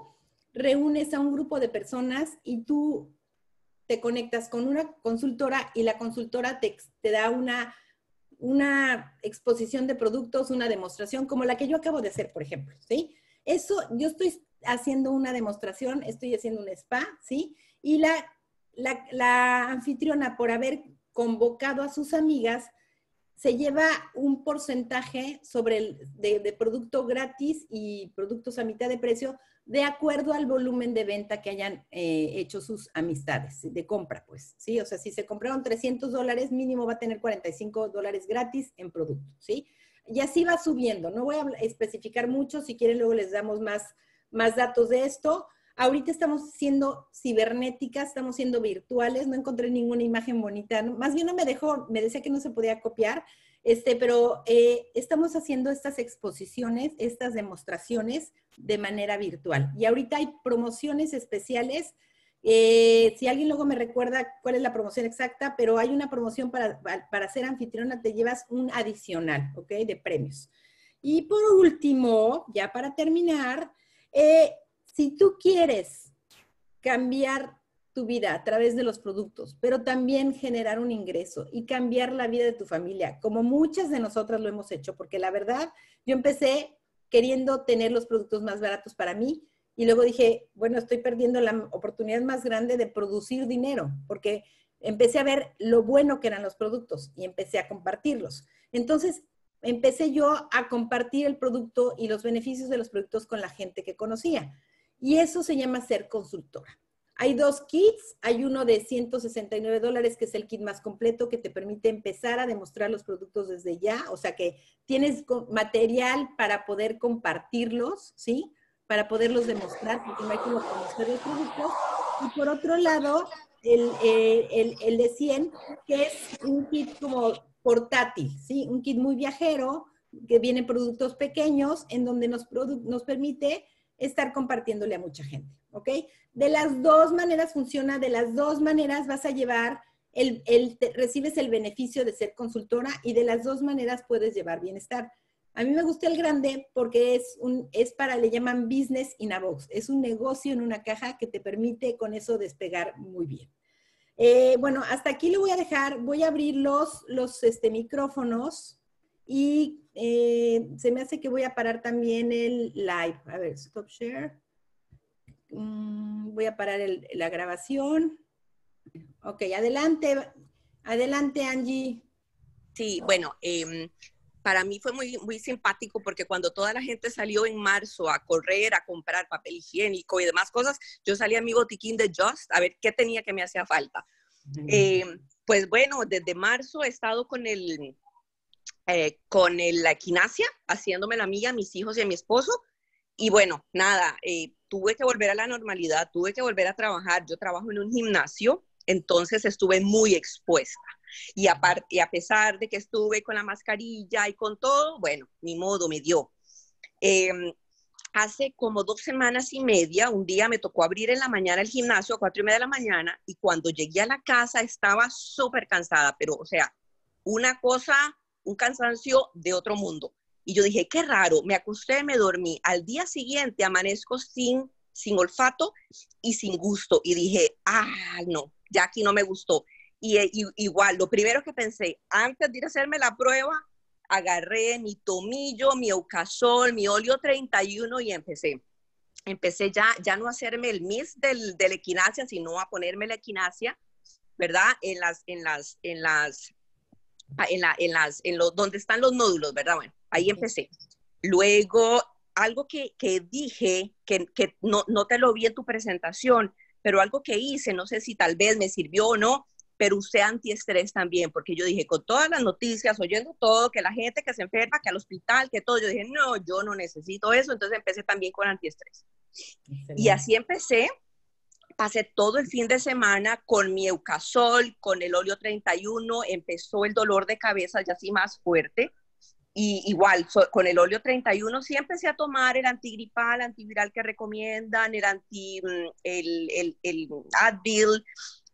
reúnes a un grupo de personas y tú te conectas con una consultora y la consultora te, te da una una exposición de productos, una demostración como la que yo acabo de hacer, por ejemplo, ¿sí? Eso, yo estoy haciendo una demostración, estoy haciendo un spa, ¿sí? Y la, la, anfitriona, por haber convocado a sus amigas, se lleva un porcentaje sobre el de, producto gratis y productos a mitad de precio de acuerdo al volumen de venta que hayan eh, hecho sus amistades de compra, pues, ¿sí? O sea, si se compraron 300 dólares, mínimo va a tener 45 dólares gratis en producto, ¿sí? Y así va subiendo. No voy a especificar mucho, si quieren luego les damos más, más datos de esto. Ahorita estamos siendo cibernéticas, estamos siendo virtuales, no encontré ninguna imagen bonita, más bien no me dejó, me decía que no se podía copiar, este, pero eh, estamos haciendo estas exposiciones, estas demostraciones de manera virtual. Y ahorita hay promociones especiales. Eh, si alguien luego me recuerda cuál es la promoción exacta, pero hay una promoción para, para ser anfitriona, te llevas un adicional, ¿ok? De premios. Y por último, ya para terminar, eh, si tú quieres cambiar tu vida a través de los productos, pero también generar un ingreso y cambiar la vida de tu familia, como muchas de nosotras lo hemos hecho, porque la verdad, yo empecé queriendo tener los productos más baratos para mí y luego dije, bueno, estoy perdiendo la oportunidad más grande de producir dinero, porque empecé a ver lo bueno que eran los productos y empecé a compartirlos. Entonces, empecé yo a compartir el producto y los beneficios de los productos con la gente que conocía. Y eso se llama ser consultora. Hay dos kits, hay uno de 169 dólares, que es el kit más completo, que te permite empezar a demostrar los productos desde ya, o sea que tienes material para poder compartirlos, ¿sí? Para poderlos demostrar, porque no hay como conocer los productos. Y por otro lado, el, eh, el, de 100, que es un kit como portátil, ¿sí? Un kit muy viajero, que viene productos pequeños, en donde nos, nos permite estar compartiéndole a mucha gente, ¿ok? De las dos maneras funciona, de las dos maneras vas a llevar, el, recibes el beneficio de ser consultora y de las dos maneras puedes llevar bienestar. A mí me gusta el grande porque es, un, es para, le llaman business in a box. Es un negocio en una caja que te permite con eso despegar muy bien. Eh, bueno, hasta aquí lo voy a dejar. Voy a abrir los, los este, micrófonos y eh, se me hace que voy a parar también el live. A ver, stop share. Mm, voy a parar la grabación. Ok, adelante. Adelante, Angie. Sí, bueno, eh, para mí fue muy, muy simpático porque cuando toda la gente salió en marzo a correr, a comprar papel higiénico y demás cosas, yo salí a mi botiquín de Just a ver qué tenía que me hacía falta. Eh, pues bueno, desde marzo he estado con el, eh, con la equinacia, haciéndome la mía, a mis hijos y a mi esposo. Y bueno, nada, eh, tuve que volver a la normalidad, tuve que volver a trabajar. Yo trabajo en un gimnasio, entonces estuve muy expuesta. Y, aparte, y a pesar de que estuve con la mascarilla y con todo, bueno, ni modo, me dio. Em, hace como dos semanas y media, un día me tocó abrir en la mañana el gimnasio a cuatro y media de la mañana y cuando llegué a la casa estaba súper cansada, pero o sea, una cosa, un cansancio de otro mundo. Y yo dije, qué raro, me acosté, me dormí. Al día siguiente amanezco sin, sin olfato y sin gusto. Y dije, ah, no, ya aquí no me gustó. Eh, y, igual, lo primero que pensé, antes de hacerme la prueba, agarré mi tomillo, mi eucasol, mi óleo 31 y empecé. Empecé ya, ya no a hacerme el mist del, del equinacia, sino a ponerme la equinacia, ¿verdad? En las, en las, en las, en, la, en las, en los, donde están los nódulos, ¿verdad? Bueno, ahí empecé. Luego, algo que, que dije, que, que no, no te lo vi en tu presentación, pero algo que hice, no sé si tal vez me sirvió o no, pero usé antiestrés también, porque yo dije, con todas las noticias, oyendo todo, que la gente que se enferma, que al hospital, que todo, yo dije, no, yo no necesito eso, entonces empecé también con antiestrés. Y así empecé, pasé todo el fin de semana con mi Eucasol, con el óleo 31, empezó el dolor de cabeza ya así más fuerte, y igual, con el óleo 31 sí empecé a tomar el antigripal, antiviral que recomiendan, el anti, mm, Advil,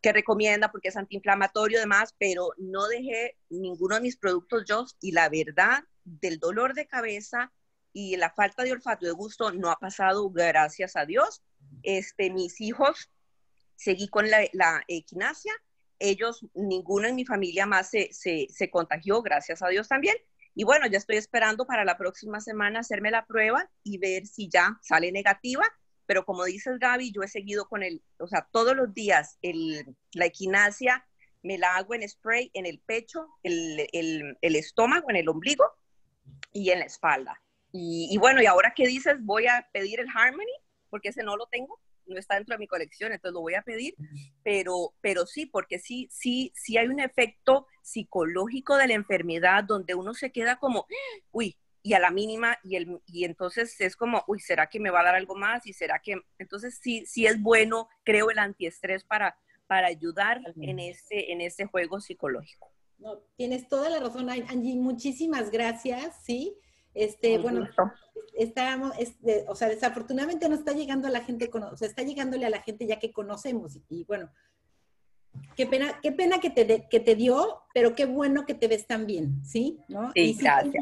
que recomienda porque es antiinflamatorio y demás, pero no dejé ninguno de mis productos yo y la verdad del dolor de cabeza y la falta de olfato de gusto no ha pasado, gracias a Dios. Este, mis hijos, seguí con la, la ellos, ninguno en mi familia más se, se, contagió, gracias a Dios también. Y bueno, ya estoy esperando para la próxima semana hacerme la prueba y ver si ya sale negativa pero como dices Gaby, yo he seguido con el, o sea, todos los días el, la equinacia me la hago en spray en el pecho, el, el, estómago, en el ombligo y en la espalda. Y, y, bueno, y ahora que dices, voy a pedir el Harmony, porque ese no lo tengo, no está dentro de mi colección, entonces lo voy a pedir, pero, pero sí, porque sí, sí, sí hay un efecto psicológico de la enfermedad donde uno se queda como, uy, y a la mínima y, el, y entonces es como, uy, ¿será que me va a dar algo más? Y será que, entonces sí, sí es bueno, creo, el antiestrés para, para ayudar en ese, en ese juego psicológico. No, tienes toda la razón, Angie, muchísimas gracias, ¿sí? Este, bueno, estábamos, o sea, desafortunadamente no está llegando a la gente, o sea, está llegándole a la gente ya que conocemos, y bueno, Qué pena, qué pena que te, que te dio, pero qué bueno que te ves tan bien, ¿sí? ¿No? Sí, y gracias.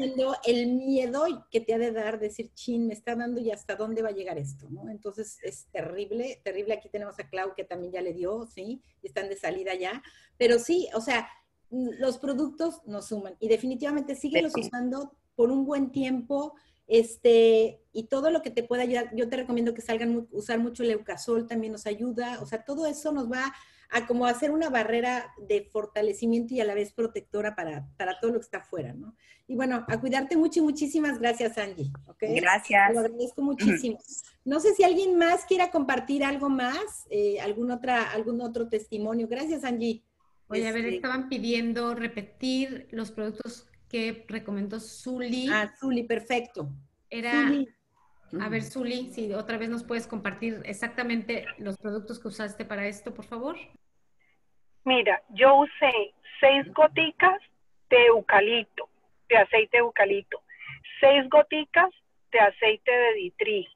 el miedo que te ha de dar, decir, chin, me está dando y hasta dónde va a llegar esto, ¿no? Entonces es terrible, terrible. Aquí tenemos a Clau que también ya le dio, ¿sí? Están de salida ya. Pero sí, o sea, los productos nos suman y definitivamente síguelos usando por un buen tiempo. Este, y todo lo que te pueda ayudar, yo te recomiendo que salgan usar mucho el Eucasol, también nos ayuda, o sea, todo eso nos va a como hacer una barrera de fortalecimiento y a la vez protectora para, para todo lo que está afuera, ¿no? Y bueno, a cuidarte mucho y muchísimas gracias, Angie. ¿okay? Gracias. Lo agradezco muchísimo. No sé si alguien más quiera compartir algo más, eh, algún, otra, algún otro testimonio. Gracias, Angie. Oye, a ver, este estaban pidiendo repetir los productos que recomendó Zuli. Ah, Zuli, perfecto. Era, a ver, Zuli, si otra vez nos puedes compartir exactamente los productos que usaste para esto, por favor. Mira, yo usé seis goticas de eucalipto, de aceite de eucalipto, seis goticas de aceite de ditri,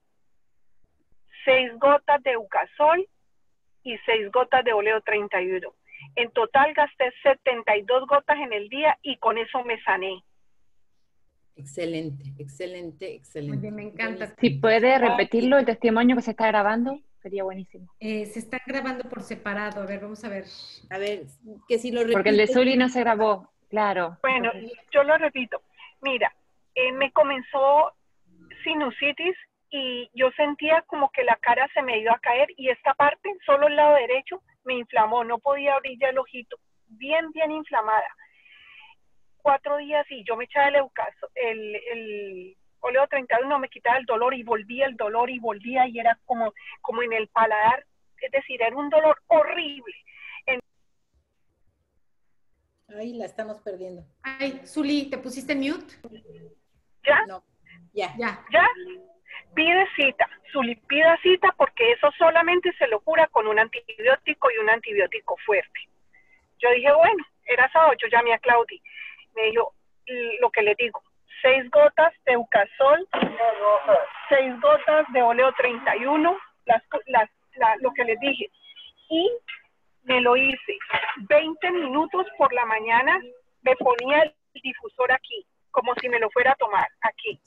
seis gotas de Ucasol y seis gotas de óleo 31. En total gasté 72 gotas en el día y con eso me sané. Excelente, excelente, excelente. Oye, me encanta. Si puede repetirlo, el testimonio que se está grabando, sería buenísimo. Eh, se está grabando por separado. A ver, vamos a ver. A ver, que si lo Porque el de Zuli no se grabó, claro. Bueno, yo lo repito. Mira, eh, me comenzó sinusitis y yo sentía como que la cara se me iba a caer y esta parte, solo el lado derecho, me inflamó. No podía abrir ya el ojito. Bien, bien inflamada. Cuatro días y yo me echaba el eucaso, el, el óleo 31, me quitaba el dolor y volvía el dolor y volvía y era como, como en el paladar. Es decir, era un dolor horrible. Ahí la estamos perdiendo. Ay, Zuli, ¿te pusiste mute? ¿Ya? No, ya. Ya. ¿Ya? Pide cita, Zuli, pida cita porque eso solamente se lo cura con un antibiótico y un antibiótico fuerte. Yo dije, bueno, era sábado, yo llamé a Claudi. Me dijo, "Y lo que le digo, seis gotas de Eucasol, seis gotas de óleo 31, las, las, la- lo que les dije. Y me lo hice 20 minutos por la mañana, me ponía el difusor aquí, como si me lo fuera a tomar, aquí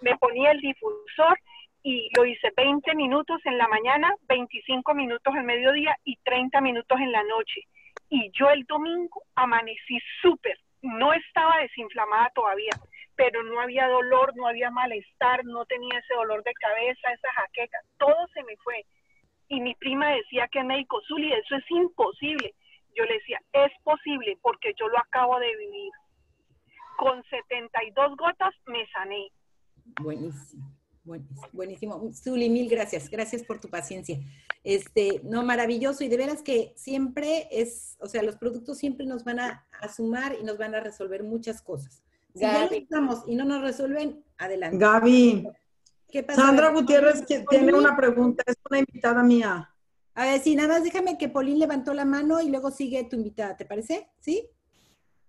me ponía el difusor y lo hice 20 minutos en la mañana, 25 minutos al mediodía y 30 minutos en la noche. Y yo el domingo amanecí súper, no estaba desinflamada todavía, pero no había dolor, no había malestar, no tenía ese dolor de cabeza, esa jaqueca, todo se me fue. Y mi prima decía que médico, Zuli, eso es imposible. Yo le decía, es posible porque yo lo acabo de vivir. Con 72 gotas me sané. Buenísimo, buenísimo, buenísimo. Zuli, mil gracias, gracias por tu paciencia. Este, no, maravilloso, y de veras que siempre es, o sea, los productos siempre nos van a, a sumar y nos van a resolver muchas cosas. Si ya los Gaby. usamos y no nos resuelven, adelante. Gaby, ¿Qué pasa? Sandra Gaby? Gutiérrez que tiene una pregunta, es una invitada mía. A ver, sí, nada más déjame que Polín levantó la mano y luego sigue tu invitada, ¿te parece? ¿Sí?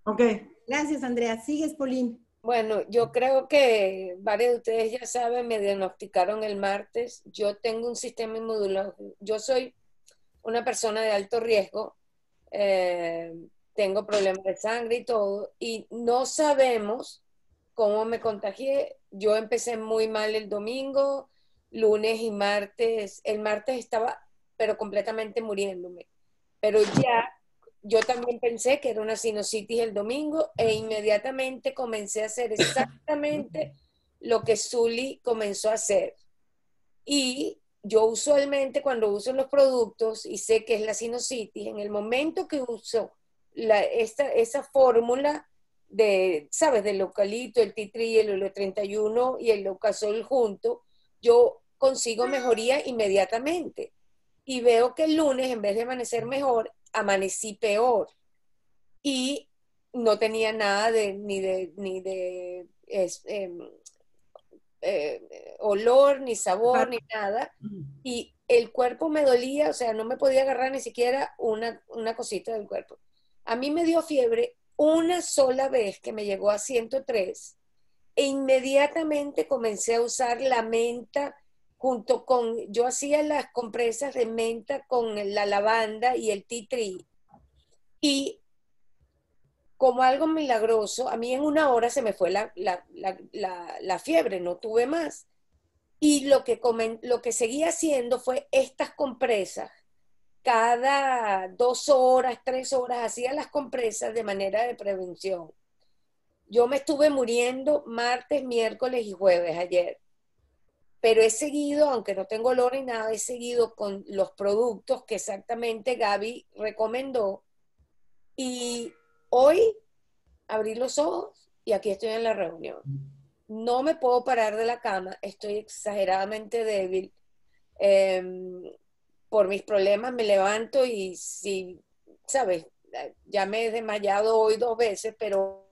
Ok, Gracias, Andrea. Sigues, Polín. Bueno, yo creo que varios de ustedes ya saben, me diagnosticaron el martes. Yo tengo un sistema inmunológico. Yo soy una persona de alto riesgo. eh, tengo problemas de sangre y todo. Y no sabemos cómo me contagié. Yo empecé muy mal el domingo, lunes y martes. El martes estaba, pero completamente muriéndome. Pero ya yo también pensé que era una sinusitis el domingo e inmediatamente comencé a hacer exactamente lo que Zully comenzó a hacer. Y yo usualmente cuando uso los productos y sé que es la sinusitis, en el momento que uso la, esta, esa fórmula de, ¿sabes? Del eucalipto, el titri, el óleo 31 y el leucasol junto, yo consigo mejoría inmediatamente. Y veo que el lunes, en vez de amanecer mejor, amanecí peor. Y no tenía nada de, ni de, ni de es, em, eh, olor, ni sabor, ni nada. Y el cuerpo me dolía, o sea, no me podía agarrar ni siquiera una, una cosita del cuerpo. A mí me dio fiebre una sola vez que me llegó a 103 e inmediatamente comencé a usar la menta junto con, yo hacía las compresas de menta con la lavanda y el tea tree. Y como algo milagroso, a mí en una hora se me fue la, la, la, fiebre, no tuve más. Y lo que, comen, lo que seguía haciendo fue estas compresas. Cada dos horas, tres horas, hacía las compresas de manera de prevención. Yo me estuve muriendo martes, miércoles y jueves ayer pero he seguido, aunque no tengo olor ni nada, he seguido con los productos que exactamente Gaby recomendó. Y hoy abrí los ojos y aquí estoy en la reunión. No me puedo parar de la cama, estoy exageradamente débil. Eh, por mis problemas me levanto y si, ¿sabes? Ya me he desmayado hoy dos veces, pero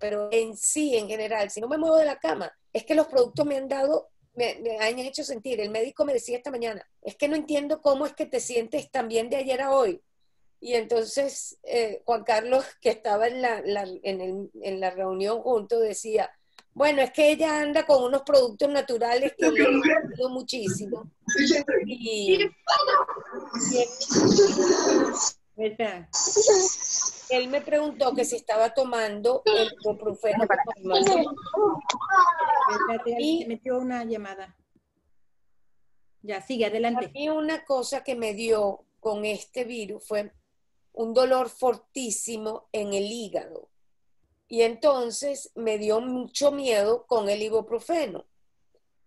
pero en sí, en general, si no me muevo de la cama, es que los productos me han dado, me, me, han hecho sentir. El médico me decía esta mañana, es que no entiendo cómo es que te sientes tan bien de ayer a hoy. Y entonces eh, Juan Carlos, que estaba en la, la en, el, en, la reunión junto, decía, Bueno, es que ella anda con unos productos naturales que le han servido muchísimo. Y, y Él me preguntó que si estaba tomando el ibuprofeno se metió una llamada. Ya, sigue, A adelante. mí una cosa que me dio con este virus fue un dolor fortísimo en el hígado. Y entonces me dio mucho miedo con el ibuprofeno.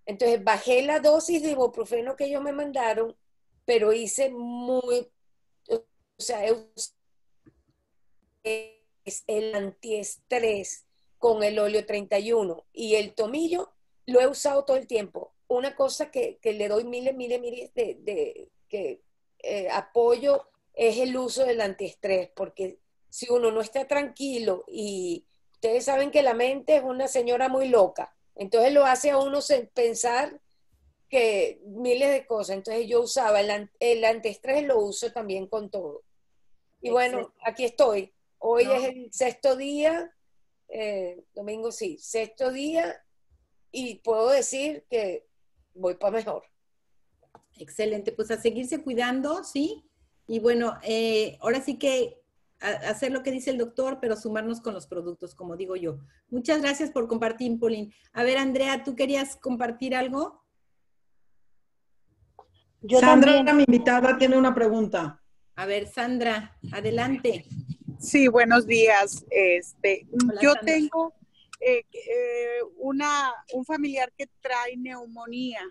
Entonces bajé la dosis de ibuprofeno que ellos me mandaron, pero hice muy, sea, es el antiestrés con el óleo 31 y el tomillo lo he usado todo el tiempo. Una cosa que, que le doy miles, miles, miles de, de que, eh, apoyo es el uso del antiestrés, porque si uno no está tranquilo y ustedes saben que la mente es una señora muy loca, entonces lo hace a uno pensar que miles de cosas. Entonces yo usaba el, el antiestrés, lo uso también con todo. Y bueno, aquí estoy. Hoy No. es el sexto día, eh, domingo sí, sexto día, y puedo decir que voy para mejor. Excelente, pues a seguirse cuidando, ¿sí? Y bueno, eh, ahora sí que hacer lo que dice el doctor, pero sumarnos con los productos, como digo yo. Muchas gracias por compartir, Pauline. A ver, Andrea, ¿tú querías compartir algo? Yo Sandra, también. mi invitada, tiene una pregunta. A ver, Sandra, adelante. Sí, buenos días. Este, Hola, yo Sandra. tengo eh, eh, una, un familiar que trae neumonía.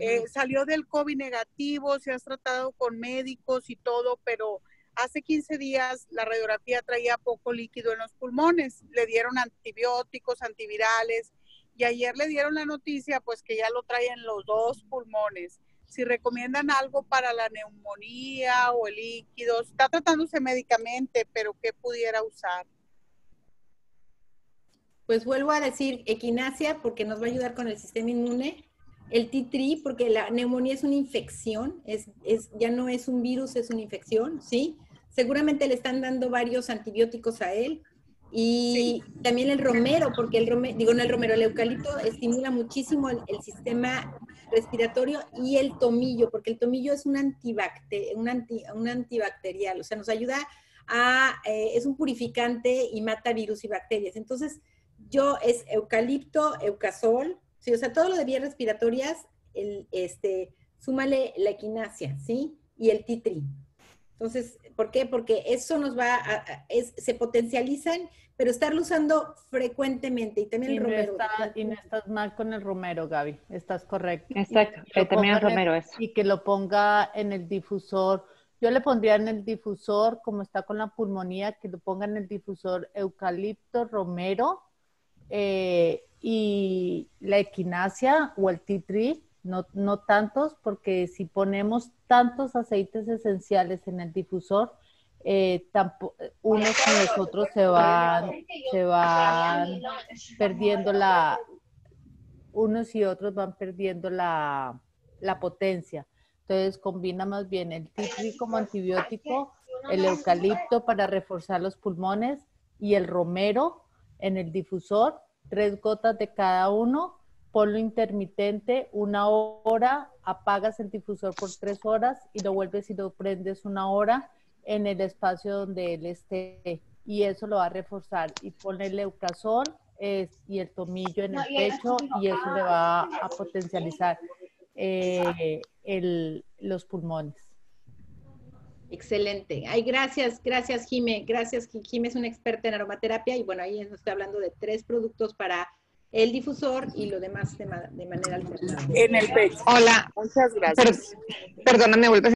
Eh, salió del COVID negativo, se ha tratado con médicos y todo, pero hace 15 días la radiografía traía poco líquido en los pulmones. Le dieron antibióticos, antivirales y ayer le dieron la noticia pues que ya lo trae en los dos pulmones. Si recomiendan algo para la neumonía o el líquido, está tratándose médicamente, pero ¿qué pudiera usar? Pues vuelvo a decir equinacia porque nos va a ayudar con el sistema inmune. El T3 porque la neumonía es una infección, es, es, ya no es un virus, es una infección, ¿sí? Seguramente le están dando varios antibióticos a él. Y también el romero, porque el romero, digo no el romero, el eucalipto estimula muchísimo el, sistema respiratorio y el tomillo, porque el tomillo es un, antibacte, un, anti, un antibacterial, o sea, nos ayuda a, eh, es un purificante y mata virus y bacterias. Entonces, yo es eucalipto, eucasol, sí, o sea, todo lo de vías respiratorias, el, este, súmale la equinacia, ¿sí? Y el titri. Entonces, ¿por qué? Porque eso nos va a, a- es, se potencializan, pero estarlo usando frecuentemente y también Y el no, romero. está- y no estás mal con el romero, Gaby. Estás correcto. Exacto, Y que lo también el ponga en romero es. Y que lo ponga en el difusor. Yo le pondría en el difusor, como está con la pulmonía, que lo ponga en el difusor eucalipto, romero eh, y la equinacia o el tea tree, no, no tantos, porque si ponemos tantos aceites esenciales en el difusor, eh, tampo- unos y los otros se van, se van perdiendo la, unos y otros van perdiendo la, la potencia. Entonces combina más bien el tree como antibiótico, el eucalipto para reforzar los pulmones y el romero en el difusor, tres gotas de cada uno, ponlo intermitente una hora, apagas el difusor por tres horas y lo vuelves y lo prendes una hora en el espacio donde él esté y eso lo va a reforzar y ponle el eucasol es- y el tomillo en el pecho y eso le va a potencializar eh, el- los pulmones. Excelente. Ay, gracias, gracias, Jime. Gracias, Ji- Jime es una experta en aromaterapia y bueno, ahí nos está hablando de tres productos para el difusor y lo demás de, ma- de manera alternada. En el pecho. Hola, Muchas gracias. per- perdóname, vuelves.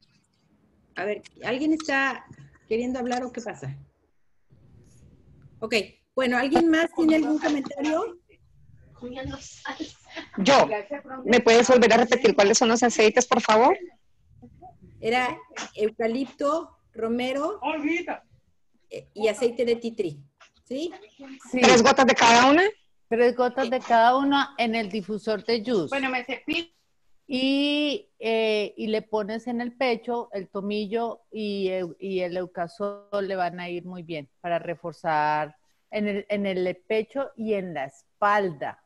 A ver, ¿alguien está queriendo hablar o qué pasa? Ok, bueno, ¿alguien más tiene algún comentario? Yo, ¿me puedes volver a repetir cuáles son los aceites, por favor? Era eucalipto, romero eh, y aceite de titri, ¿sí? Sí, ¿Tres gotas de cada una? Tres gotas de cada una en el difusor de juice. Bueno, me cepillo. y, eh, y le pones en el pecho el tomillo y, el eucasol le van a ir muy bien para reforzar en el, en el pecho y en la espalda.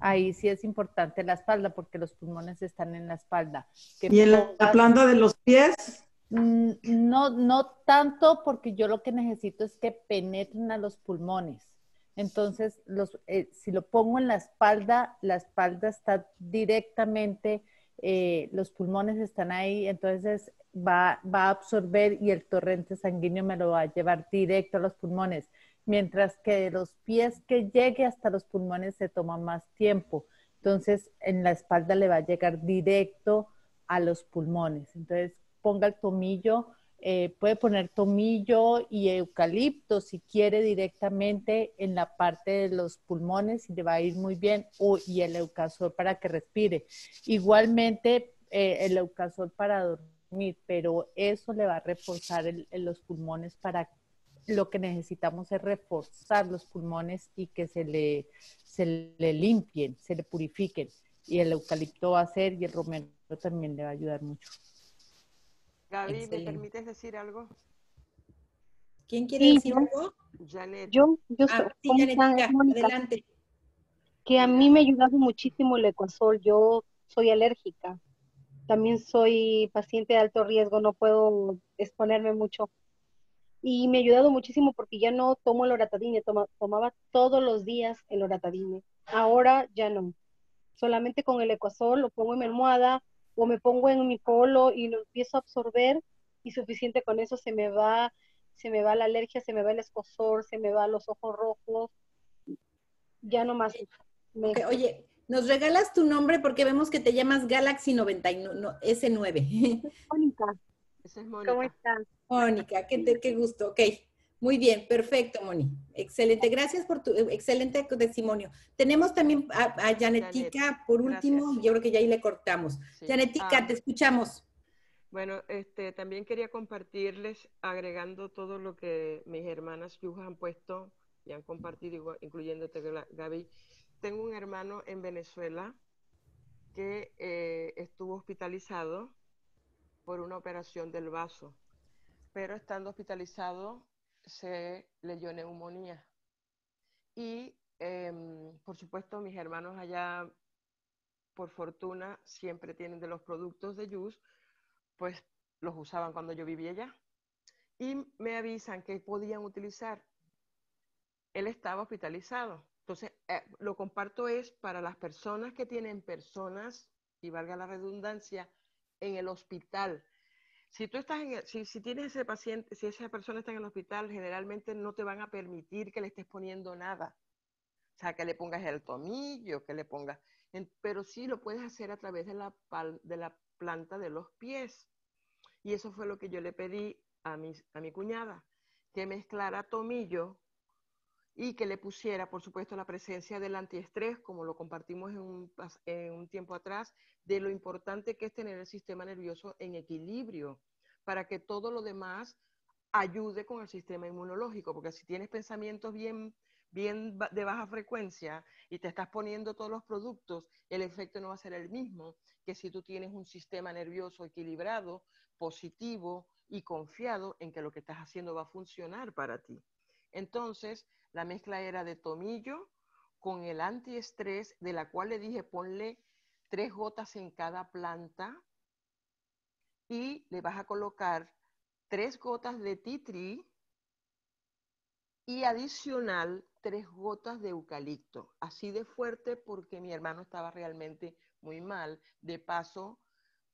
ahí sí es importante la espalda porque los pulmones están en la espalda. ¿Y en la, la planta de los pies? Mm, No, no tanto porque yo lo que necesito es que penetren a los pulmones. Entonces, los, eh, si lo pongo en la espalda, la espalda está directamente, eh, los pulmones están ahí, entonces va, va a absorber y el torrente sanguíneo me lo va a llevar directo a los pulmones. Mientras que de los pies que llegue hasta los pulmones se toma más tiempo. Entonces, en la espalda le va a llegar directo a los pulmones. Entonces, ponga el tomillo, eh, puede poner tomillo y eucalipto si quiere directamente en la parte de los pulmones y le va a ir muy bien, o, y el eucasol para que respire. Igualmente, eh, el eucasol para dormir, pero eso le va a reforzar el- los pulmones para lo que necesitamos es reforzar los pulmones y que se le, se le limpien, se le purifiquen. Y el eucalipto va a hacer y el romero también le va a ayudar mucho. Gaby, ¿me permites decir algo? ¿Quién quiere Sí, decir yo- algo? Janet. Yo, yo Ah, soy, adelante. que a mí me ha ayudado muchísimo el Ecuasol. Yo soy alérgica. También soy paciente de alto riesgo, no puedo exponerme mucho. Y me ha ayudado muchísimo porque ya no tomo el loratadine, toma- tomaba todos los días el loratadine. Ahora ya no. Solamente con el Ecuasol lo pongo en mi almohada o me pongo en mi polo y lo empiezo a absorber y suficiente con eso se me va, se me va la alergia, se me va el escosor, se me van los ojos rojos. Ya no más. Me- Oye, nos regalas tu nombre porque vemos que te llamas Galaxy 99, no, S9. Mónica, Esa es ¿cómo Mónica. están? Mónica, qué, te- qué gusto. Ok, muy bien, perfecto, Moni. Excelente, gracias por tu excelente testimonio. Tenemos también a, a Janetica, por último, gracias. y yo creo que ya ahí le cortamos. Sí. Janetica, Ah. te escuchamos. Bueno, este, también quería compartirles, agregando todo lo que mis hermanas Yujas han puesto y han compartido, incluyéndote, Gaby. Tengo un hermano en Venezuela que eh, estuvo hospitalizado por una operación del vaso, pero estando hospitalizado se le neumonía. Y, em, por supuesto, mis hermanos allá, por fortuna, siempre tienen de los productos de Yus, pues los usaban cuando yo vivía allá. Y me avisan que podían utilizar. Él estaba hospitalizado. Entonces, eh, lo comparto es para las personas que tienen personas, y valga la redundancia, en el hospital. Si tú estás en si, si tienes ese paciente, si esa persona está en el hospital, generalmente no te van a permitir que le estés poniendo nada. O sea, que le pongas el tomillo, que le pongas, pero sí lo puedes hacer a través de la, pal- de la planta de los pies. Y eso fue lo que yo le pedí a mi, a mi cuñada, que mezclara tomillo y que le pusiera, por supuesto, la presencia del antiestrés, como lo compartimos en un, tiempo atrás, de lo importante que es tener el sistema nervioso en equilibrio, para que todo lo demás ayude con el sistema inmunológico, porque si tienes pensamientos bien, bien de baja frecuencia y te estás poniendo todos los productos, el efecto no va a ser el mismo que si tú tienes un sistema nervioso equilibrado, positivo y confiado en que lo que estás haciendo va a funcionar para ti. Entonces, la mezcla era de tomillo con el antiestrés, de la cual le dije ponle tres gotas en cada planta y le vas a colocar tres gotas de tree y adicional tres gotas de eucalipto, así de fuerte porque mi hermano estaba realmente muy mal. De paso,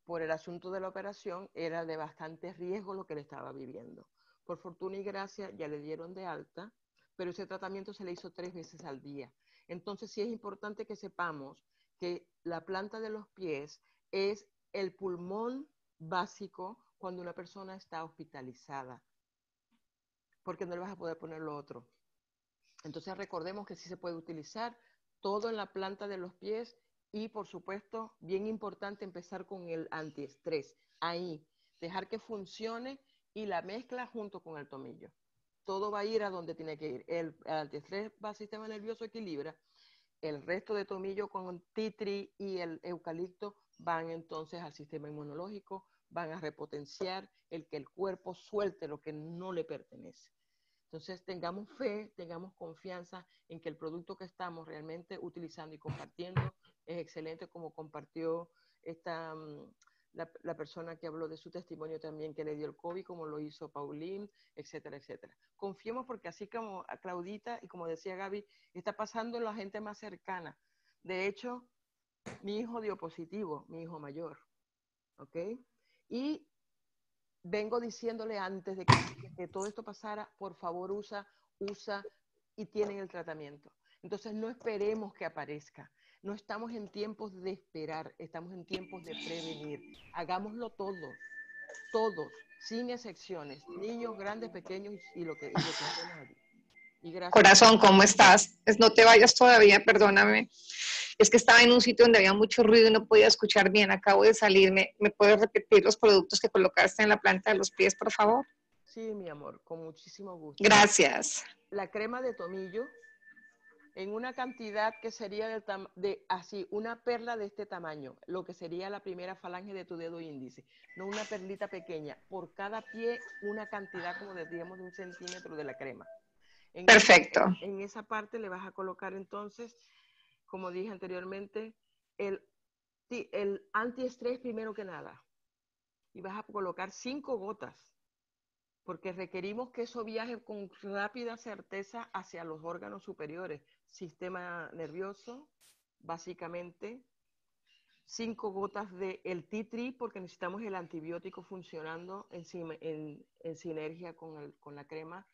por el asunto de la operación, era de bastante riesgo lo que le estaba viviendo. Por fortuna y gracia, ya le dieron de alta, pero ese tratamiento se le hizo tres veces al día. Entonces, sí es importante que sepamos que la planta de los pies es el pulmón básico cuando una persona está hospitalizada, porque no le vas a poder poner lo otro. Entonces recordemos que sí se puede utilizar todo en la planta de los pies y por supuesto, bien importante empezar con el antiestrés. Ahí, dejar que funcione y la mezcla junto con el tomillo. Todo va a ir a donde tiene que ir. El, antiestrés va al sistema nervioso, equilibra. El resto de tomillo con tree y el eucalipto van entonces al sistema inmunológico, van a repotenciar el que el cuerpo suelte lo que no le pertenece. Entonces, tengamos fe, tengamos confianza en que el producto que estamos realmente utilizando y compartiendo es excelente, como compartió esta, mm, la, persona que habló de su testimonio también que le dio el COVID, como lo hizo Pauline, etcétera, etcétera. Confiemos porque así como a Claudita y como decía Gaby, está pasando en la gente más cercana. De hecho, mi hijo dio positivo, mi hijo mayor, ¿ok? Y vengo diciéndole antes de que, que, todo esto pasara, por favor usa, usa y tienen el tratamiento. Entonces no esperemos que aparezca. No estamos en tiempos de esperar, estamos en tiempos de prevenir. Hagámoslo todos, todos, sin excepciones, niños, grandes, pequeños y lo que, y lo que y gracias. Corazón, ¿cómo estás? No te vayas todavía, perdóname. Es que estaba en un sitio donde había mucho ruido y no podía escuchar bien. Acabo de salirme. ¿Me puedes repetir los productos que colocaste en la planta de los pies, por favor? Sí, mi amor, con muchísimo gusto. Gracias. La crema de tomillo en una cantidad que sería de, de, así, una perla de este tamaño, lo que sería la primera falange de tu dedo índice, no una perlita pequeña. Por cada pie, una cantidad como digamos de un centímetro de la crema. En Perfecto. Esa, en esa parte le vas a colocar entonces como dije anteriormente, el, el antiestrés primero que nada. Y vas a colocar cinco gotas, porque requerimos que eso viaje con rápida certeza hacia los órganos superiores, sistema nervioso, básicamente. Cinco gotas de el titri, porque necesitamos el antibiótico funcionando en, en, en sinergia con, el, con la crema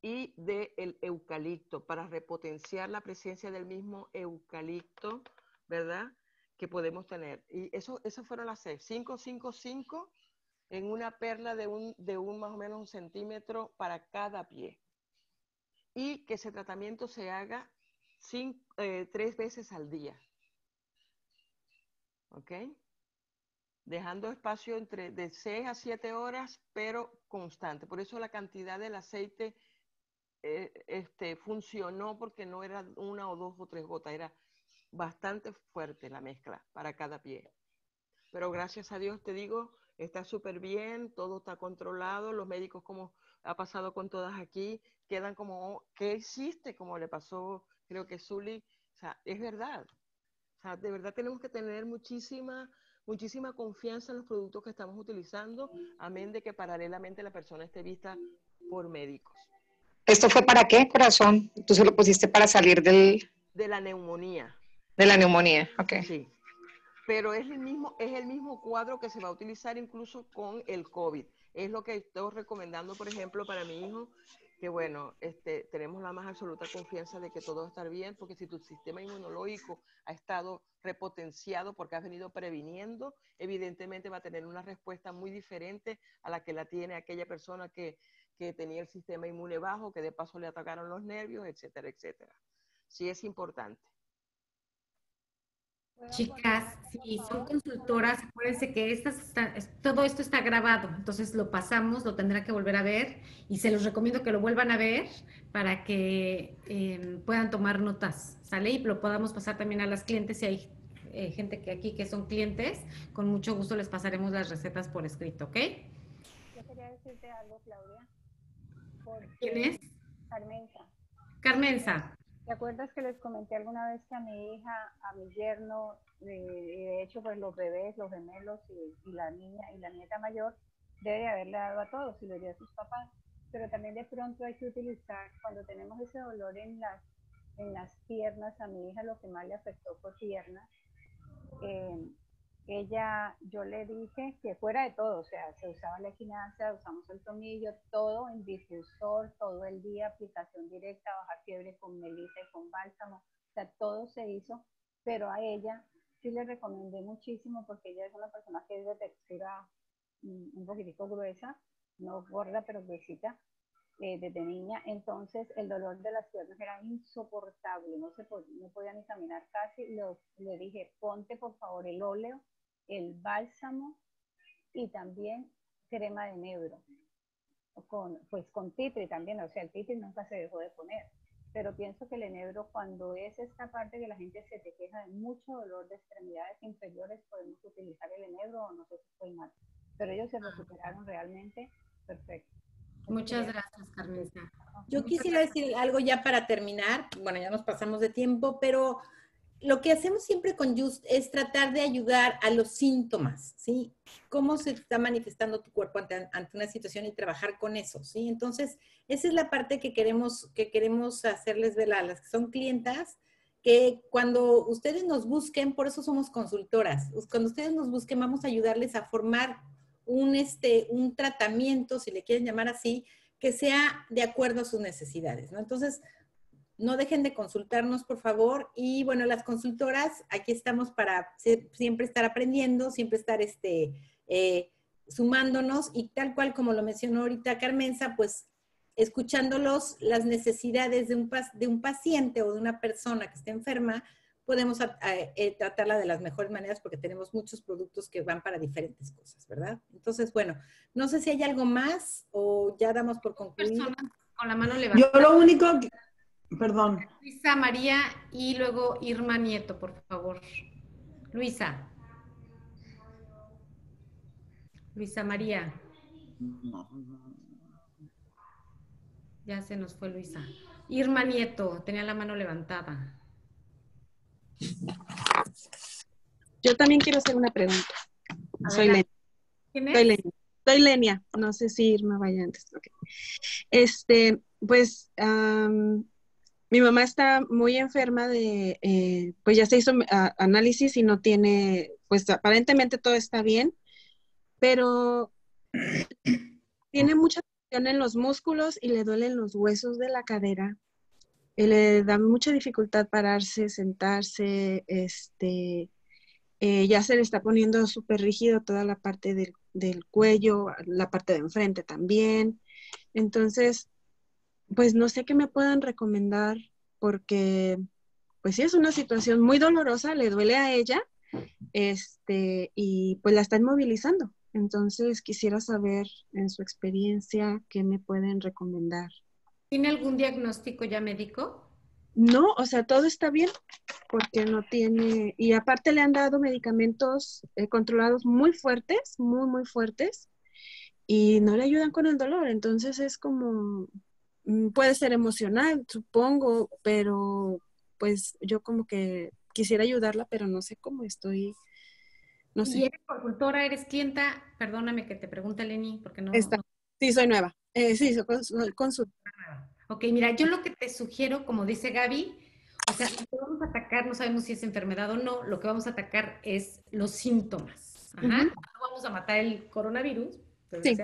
y del el eucalipto para repotenciar la presencia del mismo eucalipto, ¿verdad? Que podemos tener. Y eso, eso fueron las seis. 5, 5, 5 en una perla de un, de un más o menos un centímetro para cada pie. Y que ese tratamiento se haga eh, tres veces al día. ¿Ok? Dejando espacio entre de 6 a 7 horas, pero constante. Por eso la cantidad del aceite eh, este, funcionó porque no era una o dos o tres gotas, era bastante fuerte la mezcla para cada pie. Pero gracias a Dios te digo, está súper bien, todo está controlado, los médicos como ha pasado con todas aquí, quedan como, ¿qué hiciste? Como le pasó, creo que Zully, o sea, es verdad. O sea, de verdad tenemos que tener muchísima, muchísima confianza en los productos que estamos utilizando, amén de que paralelamente la persona esté vista por médicos. ¿Esto fue para qué, corazón? ¿Tú se lo pusiste para salir del... De la neumonía. De la neumonía, ok. Sí. Pero es el mismo, es el mismo cuadro que se va a utilizar incluso con el COVID. Es lo que estoy recomendando, por ejemplo, para mi hijo, que bueno, este, tenemos la más absoluta confianza de que todo va a estar bien, porque si tu sistema inmunológico ha estado repotenciado porque has venido previniendo, evidentemente va a tener una respuesta muy diferente a la que la tiene aquella persona que que tenía el sistema inmune bajo, que de paso le atacaron los nervios, etcétera, etcétera. Sí es importante. Chicas, si son consultoras, acuérdense que estas todo esto está grabado, entonces lo pasamos, lo tendrán que volver a ver y se los recomiendo que lo vuelvan a ver para que em, puedan tomar notas, ¿sale? Y lo podamos pasar también a las clientes si hay eh, gente que aquí que son clientes, con mucho gusto les pasaremos las recetas por escrito, ¿ok? Yo quería decirte algo, Claudia. ¿Quién es? Carmenza. Carmenza. ¿Te acuerdas que les comenté alguna vez que a mi hija, a mi yerno, y de hecho pues los bebés, los gemelos y, la niña y la nieta mayor, debe haberle dado a todos y lo dio a sus papás? Pero también de pronto hay que utilizar, cuando tenemos ese dolor en las, en las piernas, a mi hija lo que más le afectó fue piernas, eh, ella, yo le dije que fuera de todo, o sea, se usaba la equinacia, usamos el tomillo, todo en difusor, todo el día, aplicación directa, bajar fiebre con melisa y con bálsamo, o sea, todo se hizo, pero a ella sí le recomendé muchísimo porque ella es una persona que es de textura mm, un poquitico gruesa, no gorda, pero gruesita, eh, desde niña, entonces el dolor de las piernas era insoportable, no, se podía, no podía ni caminar casi, le dije, ponte por favor el óleo, el bálsamo y también crema de nebro. Con, pues con titri también, o sea, el titri nunca se dejó de poner. Pero pienso que el enebro, cuando es esta parte que la gente se te queja de mucho dolor de extremidades inferiores, podemos utilizar el enebro o no sé si mal. Pero ellos se recuperaron realmente perfecto. Muchas gracias, Carmenza. Yo quisiera decir algo ya para terminar. Bueno, ya nos pasamos de tiempo, pero lo que hacemos siempre con Just es tratar de ayudar a los síntomas, ¿sí? Cómo se está manifestando tu cuerpo ante, una situación y trabajar con eso, ¿sí? Entonces, esa es la parte que queremos, que queremos hacerles ver a las que son clientas, que cuando ustedes nos busquen, por eso somos consultoras, cuando ustedes nos busquen, vamos a ayudarles a formar un, este, un tratamiento, si le quieren llamar así, que sea de acuerdo a sus necesidades, ¿no? Entonces, no dejen de consultarnos, por favor. Y bueno, las consultoras, aquí estamos para siempre estar aprendiendo, siempre estar este, eh, sumándonos y tal cual como lo mencionó ahorita Carmenza, pues escuchándolos las necesidades de un, de un paciente o de una persona que esté enferma, podemos eh, tratarla de las mejores maneras porque tenemos muchos productos que van para diferentes cosas, ¿verdad? Entonces, bueno, no sé si hay algo más o ya damos por concluido. Con la mano levantada. Yo lo único que, Perdón. Luisa María y luego Irma Nieto, por favor. Luisa. Luisa María. Ya se nos fue Luisa. Irma Nieto, tenía la mano levantada. Yo también quiero hacer una pregunta. Soy Lenia. ¿Quién Soy Lenia. Soy Lenia. No sé si Irma vaya antes. Okay. Este, pues mi mamá está muy enferma de, eh, pues ya se hizo a, análisis y no tiene, pues aparentemente todo está bien, pero tiene mucha tensión en los músculos y le duelen los huesos de la cadera. Y le da mucha dificultad pararse, sentarse, este, eh, ya se le está poniendo súper rígido toda la parte del, del cuello, la parte de enfrente también. Entonces, pues no sé qué me puedan recomendar porque pues sí es una situación muy dolorosa, le duele a ella, este, y pues la están movilizando. Entonces quisiera saber en su experiencia qué me pueden recomendar. ¿Tiene algún diagnóstico ya médico? No, o sea, todo está bien porque no tiene, y aparte le han dado medicamentos eh, controlados muy fuertes, muy, muy fuertes, y no le ayudan con el dolor. Entonces es como, puede ser emocional, supongo, pero pues yo como que quisiera ayudarla, pero no sé cómo estoy. No sé. ¿Y eres consultora, eres clienta? Perdóname que te pregunte, Lenny, porque no. Sí, soy nueva. Eh, sí, soy consultora. Ok, mira, yo lo que te sugiero, como dice Gaby, o sea, lo que vamos a atacar, no sabemos si es enfermedad o no, lo que vamos a atacar es los síntomas. Ajá. No vamos a matar el coronavirus, sí.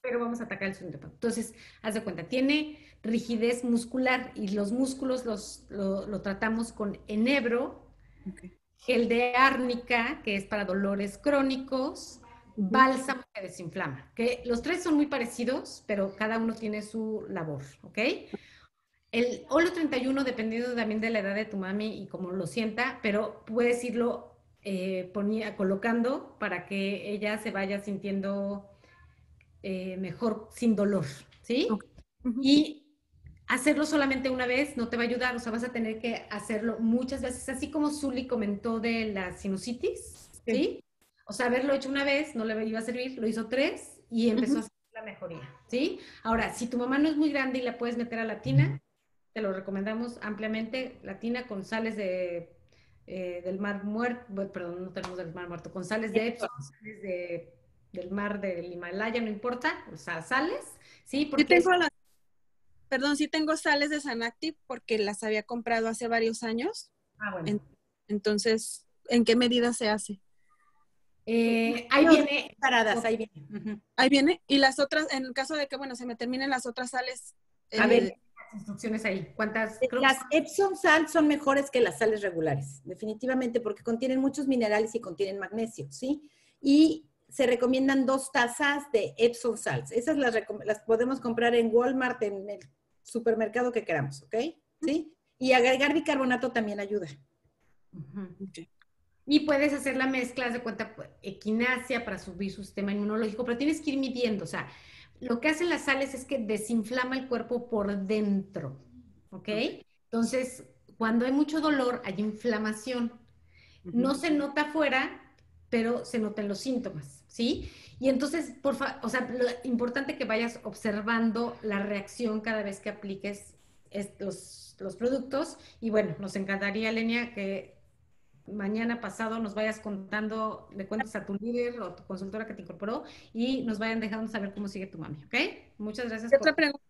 pero vamos a atacar el síntoma. Entonces, haz de cuenta, tiene rigidez muscular y los músculos los, lo, tratamos con enebro, gel de árnica, que es para dolores crónicos, bálsamo que desinflama, que los tres son muy parecidos, pero cada uno tiene su labor, ¿ok? El Olo 31, dependiendo también de la edad de tu mami y cómo lo sienta, pero puedes irlo eh, ponía, colocando para que ella se vaya sintiendo eh, mejor sin dolor, ¿sí? Y hacerlo solamente una vez no te va a ayudar, o sea, vas a tener que hacerlo muchas veces, así como Zully comentó de la sinusitis, ¿sí? O sea, haberlo hecho una vez no le iba a servir, lo hizo tres y empezó a hacer la mejoría, ¿sí? Ahora, si tu mamá no es muy grande y la puedes meter a la tina, te lo recomendamos ampliamente, la tina con sales de, eh, del mar muerto, perdón, no tenemos del mar muerto, con sales de Epsom, sales de, del mar del Himalaya, no importa, o sea, sales, ¿sí? Porque tengo la Perdón, sí tengo sales de Sanactive porque las había comprado hace varios años. Ah, bueno. entonces, ¿en qué medida se hace? Eh, ahí viene paradas, ahí viene. Ahí viene. Y las otras, en el caso de que, bueno, se me terminen las otras sales. A ver, eh, las instrucciones ahí. ¿Cuántas? Las Epsom sal son mejores que las sales regulares, definitivamente, porque contienen muchos minerales y contienen magnesio, ¿sí? Y se recomiendan dos tazas de Epsom salts. Esas las, las podemos comprar en Walmart, en el supermercado que queramos, ¿ok? ¿Sí? Y agregar bicarbonato también ayuda. Y puedes hacer la mezcla, de cuenta, pues, equinacia para subir su sistema inmunológico, pero tienes que ir midiendo, o sea, lo que hacen las sales es que desinflama el cuerpo por dentro, ¿ok? Entonces, cuando hay mucho dolor, hay inflamación. No se nota afuera, pero se notan los síntomas. ¿Sí? Y entonces, por fa- o sea, lo importante que vayas observando la reacción cada vez que apliques estos, los productos. Y bueno, nos encantaría, Lenia, que mañana pasado nos vayas contando, le cuentes a tu líder o tu consultora que te incorporó y nos vayan dejando saber cómo sigue tu mami, ¿ok? Muchas gracias. Otra por- pregunta,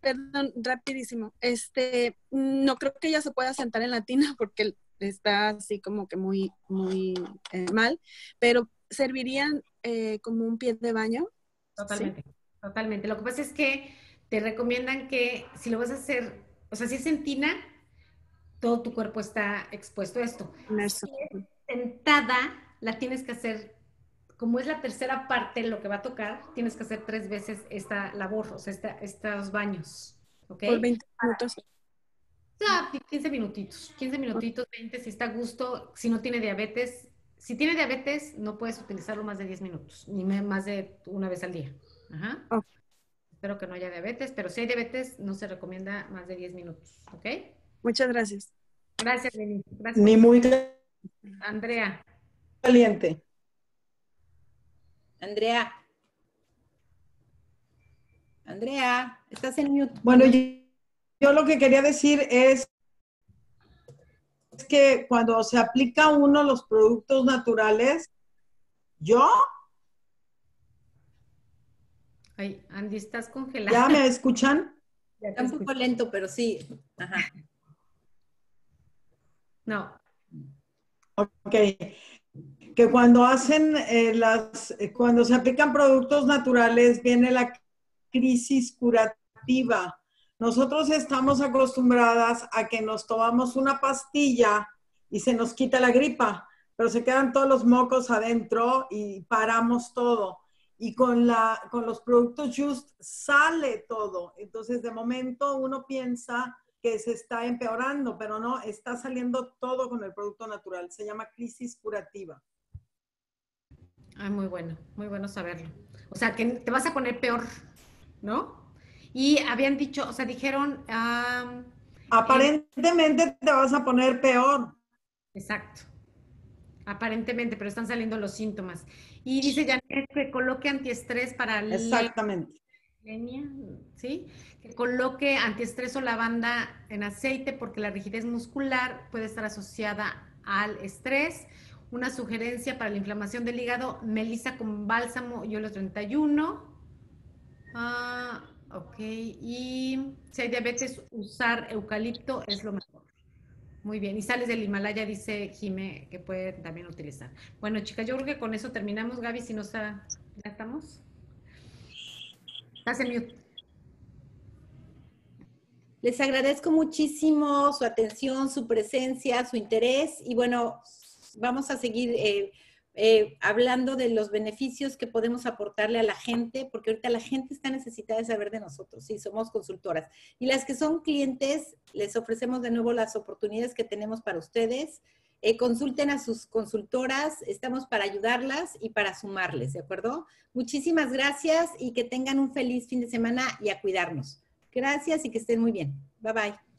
perdón, rapidísimo. Este, no creo que ella se pueda sentar en la tina porque está así como que muy, muy eh, mal, pero servirían eh, como un pie de baño. Totalmente, totalmente. Lo que pasa es que te recomiendan que si lo vas a hacer, o sea, si es en tina, todo tu cuerpo está expuesto a esto. Si es sentada, la tienes que hacer, como es la tercera parte lo que va a tocar, tienes que hacer tres veces esta labor, o sea, esta- estos baños. ¿Ok? Por 20 minutos. Ya, 15 minutitos, 15 minutitos, 20, si está a gusto, si no tiene diabetes. Si tiene diabetes, no puedes utilizarlo más de 10 minutos, ni más de una vez al día. Ajá. Espero que no haya diabetes, pero si hay diabetes, no se recomienda más de 10 minutos, ¿ok? Muchas gracias. Gracias, Lenny. Gracias. Ni muy Andrea. caliente. Andrea. Andrea, estás en mute. Bueno, yo, yo lo que quería decir es que cuando se aplica uno los productos naturales, yo, Ay, Andy, estás congelada. ¿ya me escuchan? Ya Está un poco lento, pero sí. Ajá. No. Ok. Que cuando hacen eh, las, eh, cuando se aplican productos naturales, viene la crisis curativa. Nosotros estamos acostumbradas a que nos tomamos una pastilla y se nos quita la gripa, pero se quedan todos los mocos adentro y paramos todo. Y con, la, con los productos Just sale todo. Entonces, de momento uno piensa que se está empeorando, pero no, está saliendo todo con el producto natural. Se llama crisis curativa. Ah, muy bueno, muy bueno saberlo. O sea, que te vas a poner peor, ¿no? Y habían dicho, o sea, dijeron... ah, Aparentemente te vas a poner peor. Exacto. Aparentemente, pero están saliendo los síntomas. Y dice Janet que coloque antiestrés para Exactamente. Lenia, ¿sí? Que coloque antiestrés o lavanda en aceite porque la rigidez muscular puede estar asociada al estrés. Una sugerencia para la inflamación del hígado, melisa con bálsamo y óleo 31. Ah, ok. Y si hay diabetes, usar eucalipto es lo mejor. Muy bien. Y sales del Himalaya, dice Jime, que puede también utilizar. Bueno, chicas, yo creo que con eso terminamos. Gaby, si no está, ¿ya estamos? Estás en mute. Les agradezco muchísimo su atención, su presencia, su interés y bueno, vamos a seguir eh, eh, hablando de los beneficios que podemos aportarle a la gente, porque ahorita la gente está necesitada de saber de nosotros, sí, somos consultoras. Y las que son clientes, les ofrecemos de nuevo las oportunidades que tenemos para ustedes. Eh, consulten a sus consultoras, estamos para ayudarlas y para sumarles, ¿de acuerdo? Muchísimas gracias y que tengan un feliz fin de semana y a cuidarnos. Gracias y que estén muy bien. Bye bye.